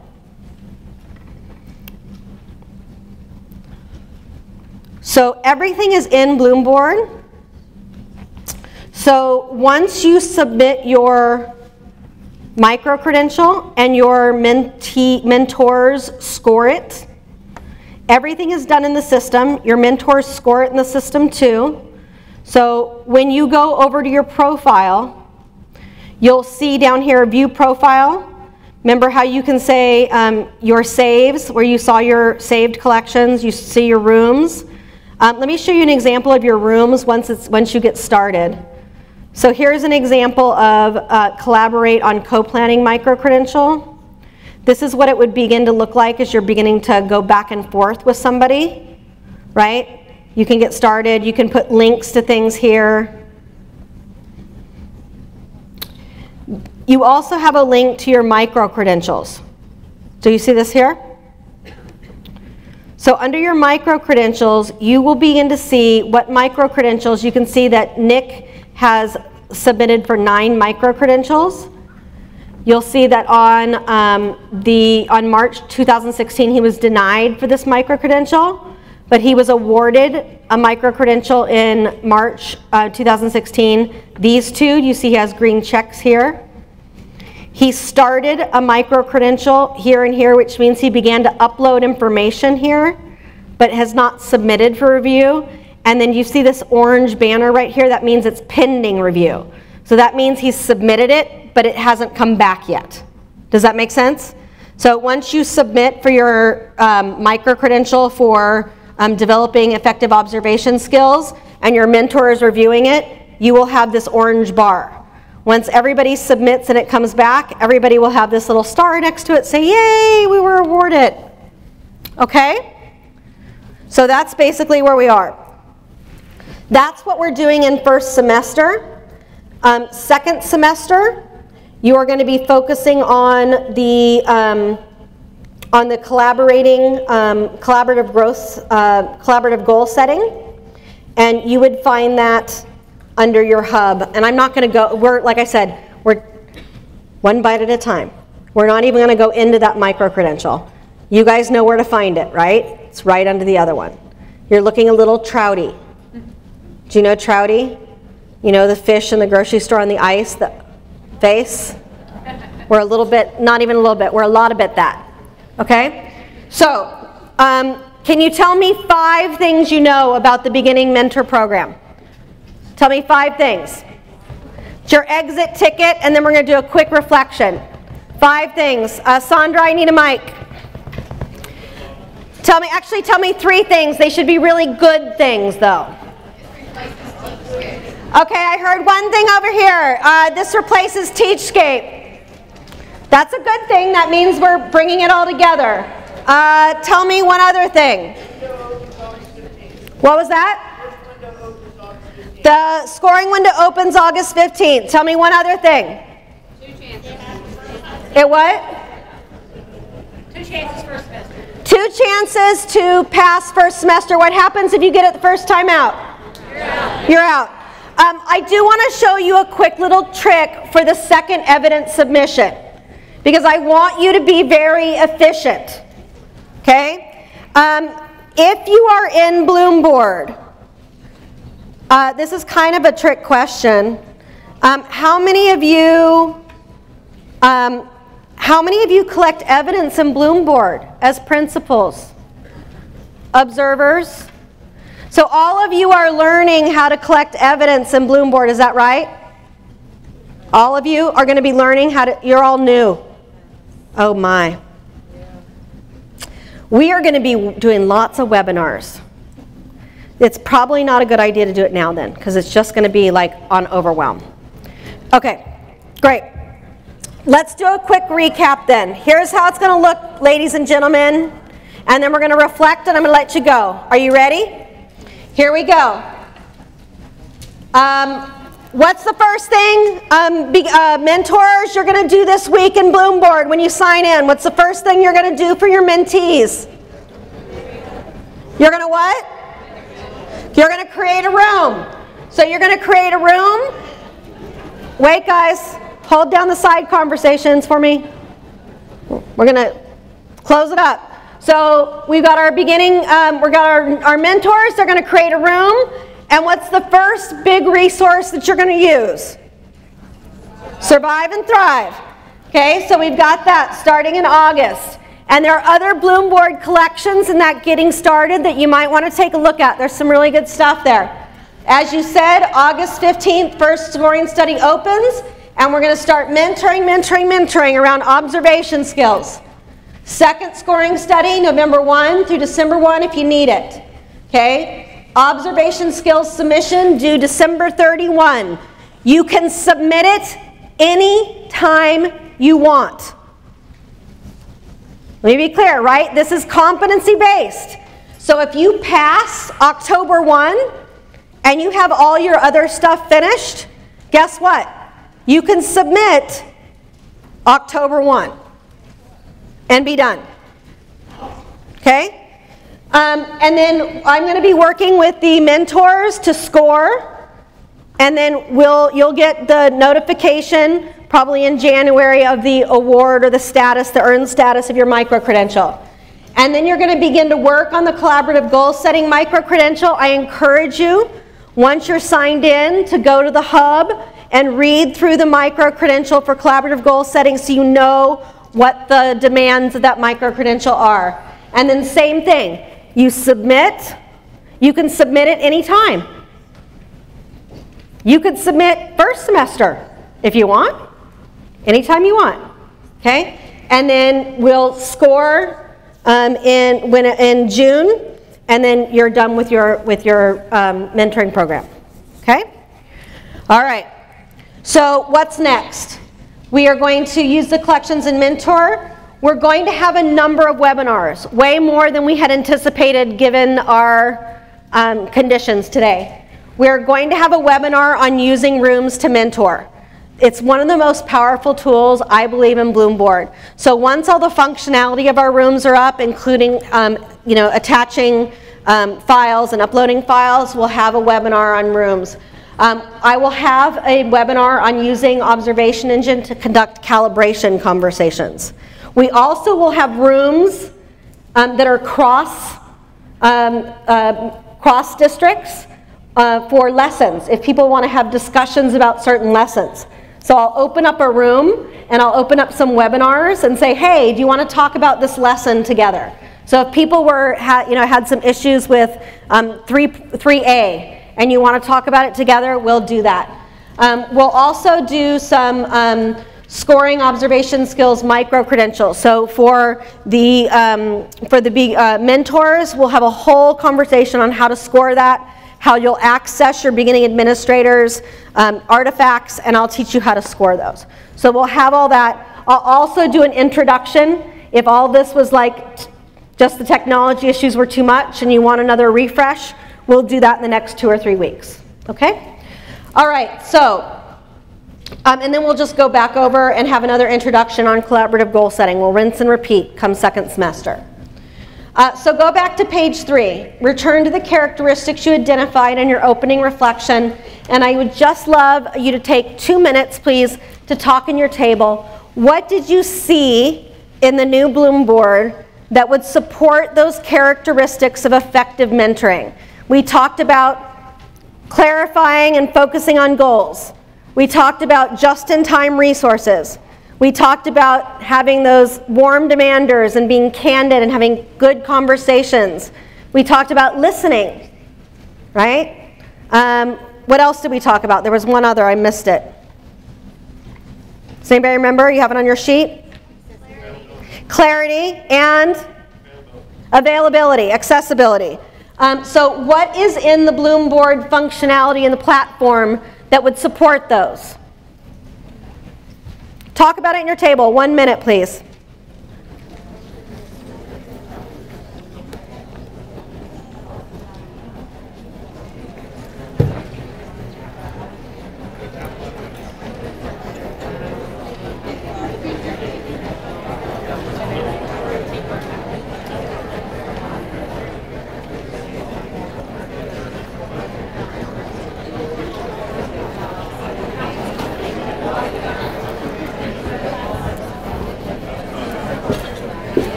So everything is in Bloomboard. So once you submit your micro-credential and your mentee, mentors score it. Everything is done in the system. Your mentors score it in the system too. So when you go over to your profile, you'll see down here view profile. Remember how you can say um, your saves, where you saw your saved collections, you see your rooms. Um, let me show you an example of your rooms once, it's, once you get started. So here's an example of uh, collaborate on co-planning micro-credential. This is what it would begin to look like as you're beginning to go back and forth with somebody, right? You can get started. You can put links to things here. You also have a link to your micro-credentials. Do you see this here? So under your micro-credentials, you will begin to see what micro-credentials, you can see that Nick has submitted for nine micro-credentials. You'll see that on, um, the, on March 2016, he was denied for this micro-credential, but he was awarded a micro-credential in March uh, 2016. These two, you see he has green checks here. He started a micro-credential here and here, which means he began to upload information here, but has not submitted for review. And then you see this orange banner right here, that means it's pending review. So that means he's submitted it, but it hasn't come back yet. Does that make sense? So once you submit for your um, micro-credential for um, developing effective observation skills and your mentor is reviewing it, you will have this orange bar. Once everybody submits and it comes back, everybody will have this little star next to it say, yay, we were awarded. Okay? So that's basically where we are. That's what we're doing in first semester. Um, second semester, you are going to be focusing on the um, on the collaborating um, collaborative growth uh, collaborative goal setting, and you would find that under your hub. And I'm not going to go. We're like I said, we're one bite at a time. We're not even going to go into that micro credential. You guys know where to find it, right? It's right under the other one. You're looking a little trouty. Do you know Trouty? You know the fish in the grocery store on the ice, the face? We're a little bit, not even a little bit, we're a lot of bit that. Okay? So, um, can you tell me five things you know about the Beginning Mentor Program? Tell me five things. It's your exit ticket, and then we're going to do a quick reflection. Five things. Uh, Sandra, I need a mic. Tell me, actually, tell me three things. They should be really good things, though. Okay, I heard one thing over here. Uh, this replaces Teachscape. That's a good thing. That means we're bringing it all together. Uh, tell me one other thing. What was that? The scoring window opens August 15th. Tell me one other thing. Two chances. It what? Two chances first semester. Two chances to pass first semester. What happens if you get it the first time out? You're out. You're out. Um, I do want to show you a quick little trick for the second evidence submission because I want you to be very efficient. Okay? Um, if you are in Bloomboard, uh, this is kind of a trick question. Um, how many of you, um, how many of you collect evidence in Bloomboard as principals? Observers? So all of you are learning how to collect evidence in Bloomboard, is that right? All of you are going to be learning how to, you're all new. Oh my. We are going to be doing lots of webinars. It's probably not a good idea to do it now then, because it's just going to be like on overwhelm. Okay, great. Let's do a quick recap then. Here's how it's going to look, ladies and gentlemen, and then we're going to reflect and I'm going to let you go. Are you ready? Here we go. Um, what's the first thing, um, be, uh, mentors, you're going to do this week in Bloomboard when you sign in? What's the first thing you're going to do for your mentees? You're going to what? You're going to create a room. So you're going to create a room. Wait, guys. Hold down the side conversations for me. We're going to close it up. So we've got our beginning, um, we've got our, our mentors. They're going to create a room. And what's the first big resource that you're going to use? Survive and Thrive. Okay, so we've got that starting in August. And there are other Bloomboard collections in that getting started that you might want to take a look at. There's some really good stuff there. As you said, August 15th, first scoring study opens, and we're going to start mentoring, mentoring, mentoring around observation skills. Second scoring study, November 1 through December 1 if you need it. Okay? Observation skills submission due December 31. You can submit it any time you want. Let me be clear, right? This is competency based. So if you pass October 1 and you have all your other stuff finished, guess what? You can submit October 1 and be done. Okay? Um, and then I'm going to be working with the mentors to score, and then we'll, you'll get the notification probably in January of the award or the status, the earned status of your micro-credential. And then you're going to begin to work on the collaborative goal setting micro-credential. I encourage you, once you're signed in, to go to the hub and read through the micro-credential for collaborative goal setting so you know what the demands of that micro-credential are. And then same thing, you submit, you can submit it anytime. You could submit first semester if you want, anytime you want, okay? And then we'll score um, in, when, in June, and then you're done with your, with your um, mentoring program, okay? All right, so what's next? We are going to use the collections and mentor. We're going to have a number of webinars, way more than we had anticipated given our um, conditions today. We're going to have a webinar on using rooms to mentor. It's one of the most powerful tools, I believe, in Bloomboard. So once all the functionality of our rooms are up, including um, you know, attaching um, files and uploading files, we'll have a webinar on rooms. Um, I will have a webinar on using Observation Engine to conduct calibration conversations. We also will have rooms um, that are cross, um, uh, cross districts uh, for lessons, if people want to have discussions about certain lessons. So I'll open up a room and I'll open up some webinars and say, hey, do you want to talk about this lesson together? So if people were, you know, had some issues with um, 3, 3A and you want to talk about it together, we'll do that. Um, we'll also do some um, scoring observation skills micro credentials. So for the, um, for the uh, mentors, we'll have a whole conversation on how to score that, how you'll access your beginning administrators um, artifacts, and I'll teach you how to score those. So we'll have all that. I'll also do an introduction. If all this was like just the technology issues were too much and you want another refresh, we'll do that in the next two or three weeks. Okay? All right, so um, and then we'll just go back over and have another introduction on collaborative goal setting. We'll rinse and repeat come second semester. Uh, so go back to page three. Return to the characteristics you identified in your opening reflection. And I would just love you to take two minutes, please, to talk in your table. What did you see in the new Bloomboard that would support those characteristics of effective mentoring? We talked about clarifying and focusing on goals We talked about just-in-time resources. We talked about having those warm demanders and being candid and having good conversations. We talked about listening, right? Um, what else did we talk about? There was one other, I missed it. Does anybody remember? You have it on your sheet? Clarity and availability, accessibility. Um, so what is in the Bloomboard functionality in the platform that would support those? Talk about it in your table. One minute, please.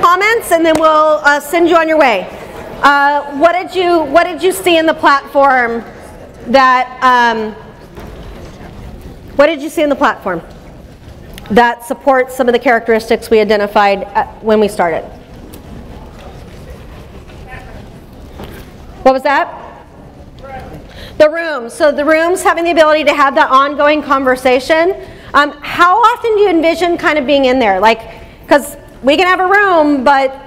Comments, and then we'll uh, send you on your way. Uh, what did you What did you see in the platform that um, What did you see in the platform that supports some of the characteristics we identified at, when we started? What was that? The rooms. So the rooms having the ability to have that ongoing conversation. Um, how often do you envision kind of being in there? Like, because we can have a room, but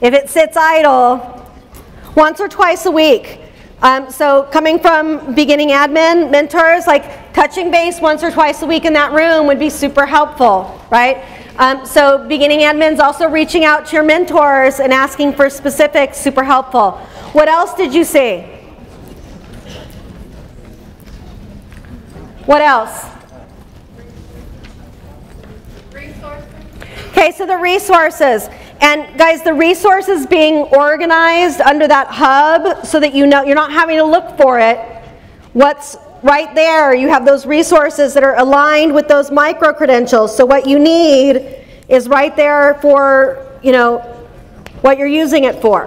if it sits idle, once or twice a week. Um, so coming from beginning admin mentors, like touching base once or twice a week in that room would be super helpful, right? Um, so beginning admins also reaching out to your mentors and asking for specifics, super helpful. What else did you see? What else? Okay, so the resources. And guys, the resources being organized under that hub so that you know you're not having to look for it. What's right there, you have those resources that are aligned with those micro credentials. So what you need is right there for, you know, what you're using it for.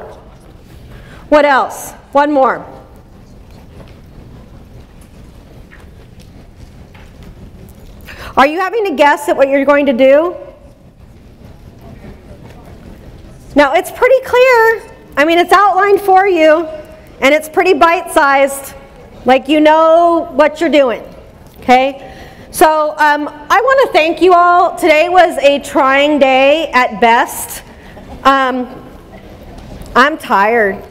What else? One more. Are you having to guess at what you're going to do? Now, it's pretty clear. I mean, it's outlined for you, and it's pretty bite-sized, like you know what you're doing, okay? So um, I want to thank you all. Today was a trying day at best. Um, I'm tired.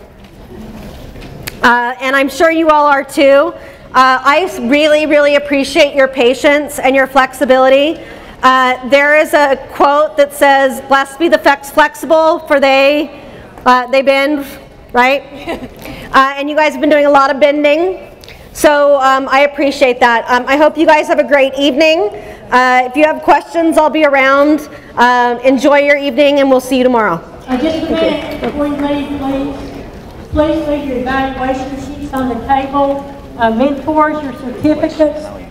Uh, and I'm sure you all are too. Uh, I really, really appreciate your patience and your flexibility. Uh, there is a quote that says, blessed be the flex flexible, for they, uh, they bend, right? uh, and you guys have been doing a lot of bending. So um, I appreciate that. Um, I hope you guys have a great evening. Uh, if you have questions, I'll be around. Uh, enjoy your evening, and we'll see you tomorrow. Uh, just a minute before you leave, please. Please leave your evaluation sheets on the table. Uh, mentors, your certificates.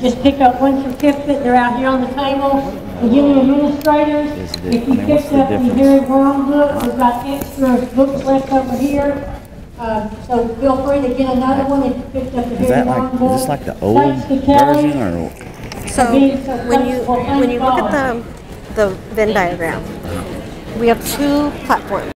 Just pick up one certificate. They're out here on the table. Beginning administrators, if you picked up the Harry Brown book, we've got extra books left over here. Uh, so feel free to get another one if you picked up the Is Harry that Brown like, book. is this like the old Thanks to Kelly. version or? So when you when you look at the the Venn diagram, we have two platforms.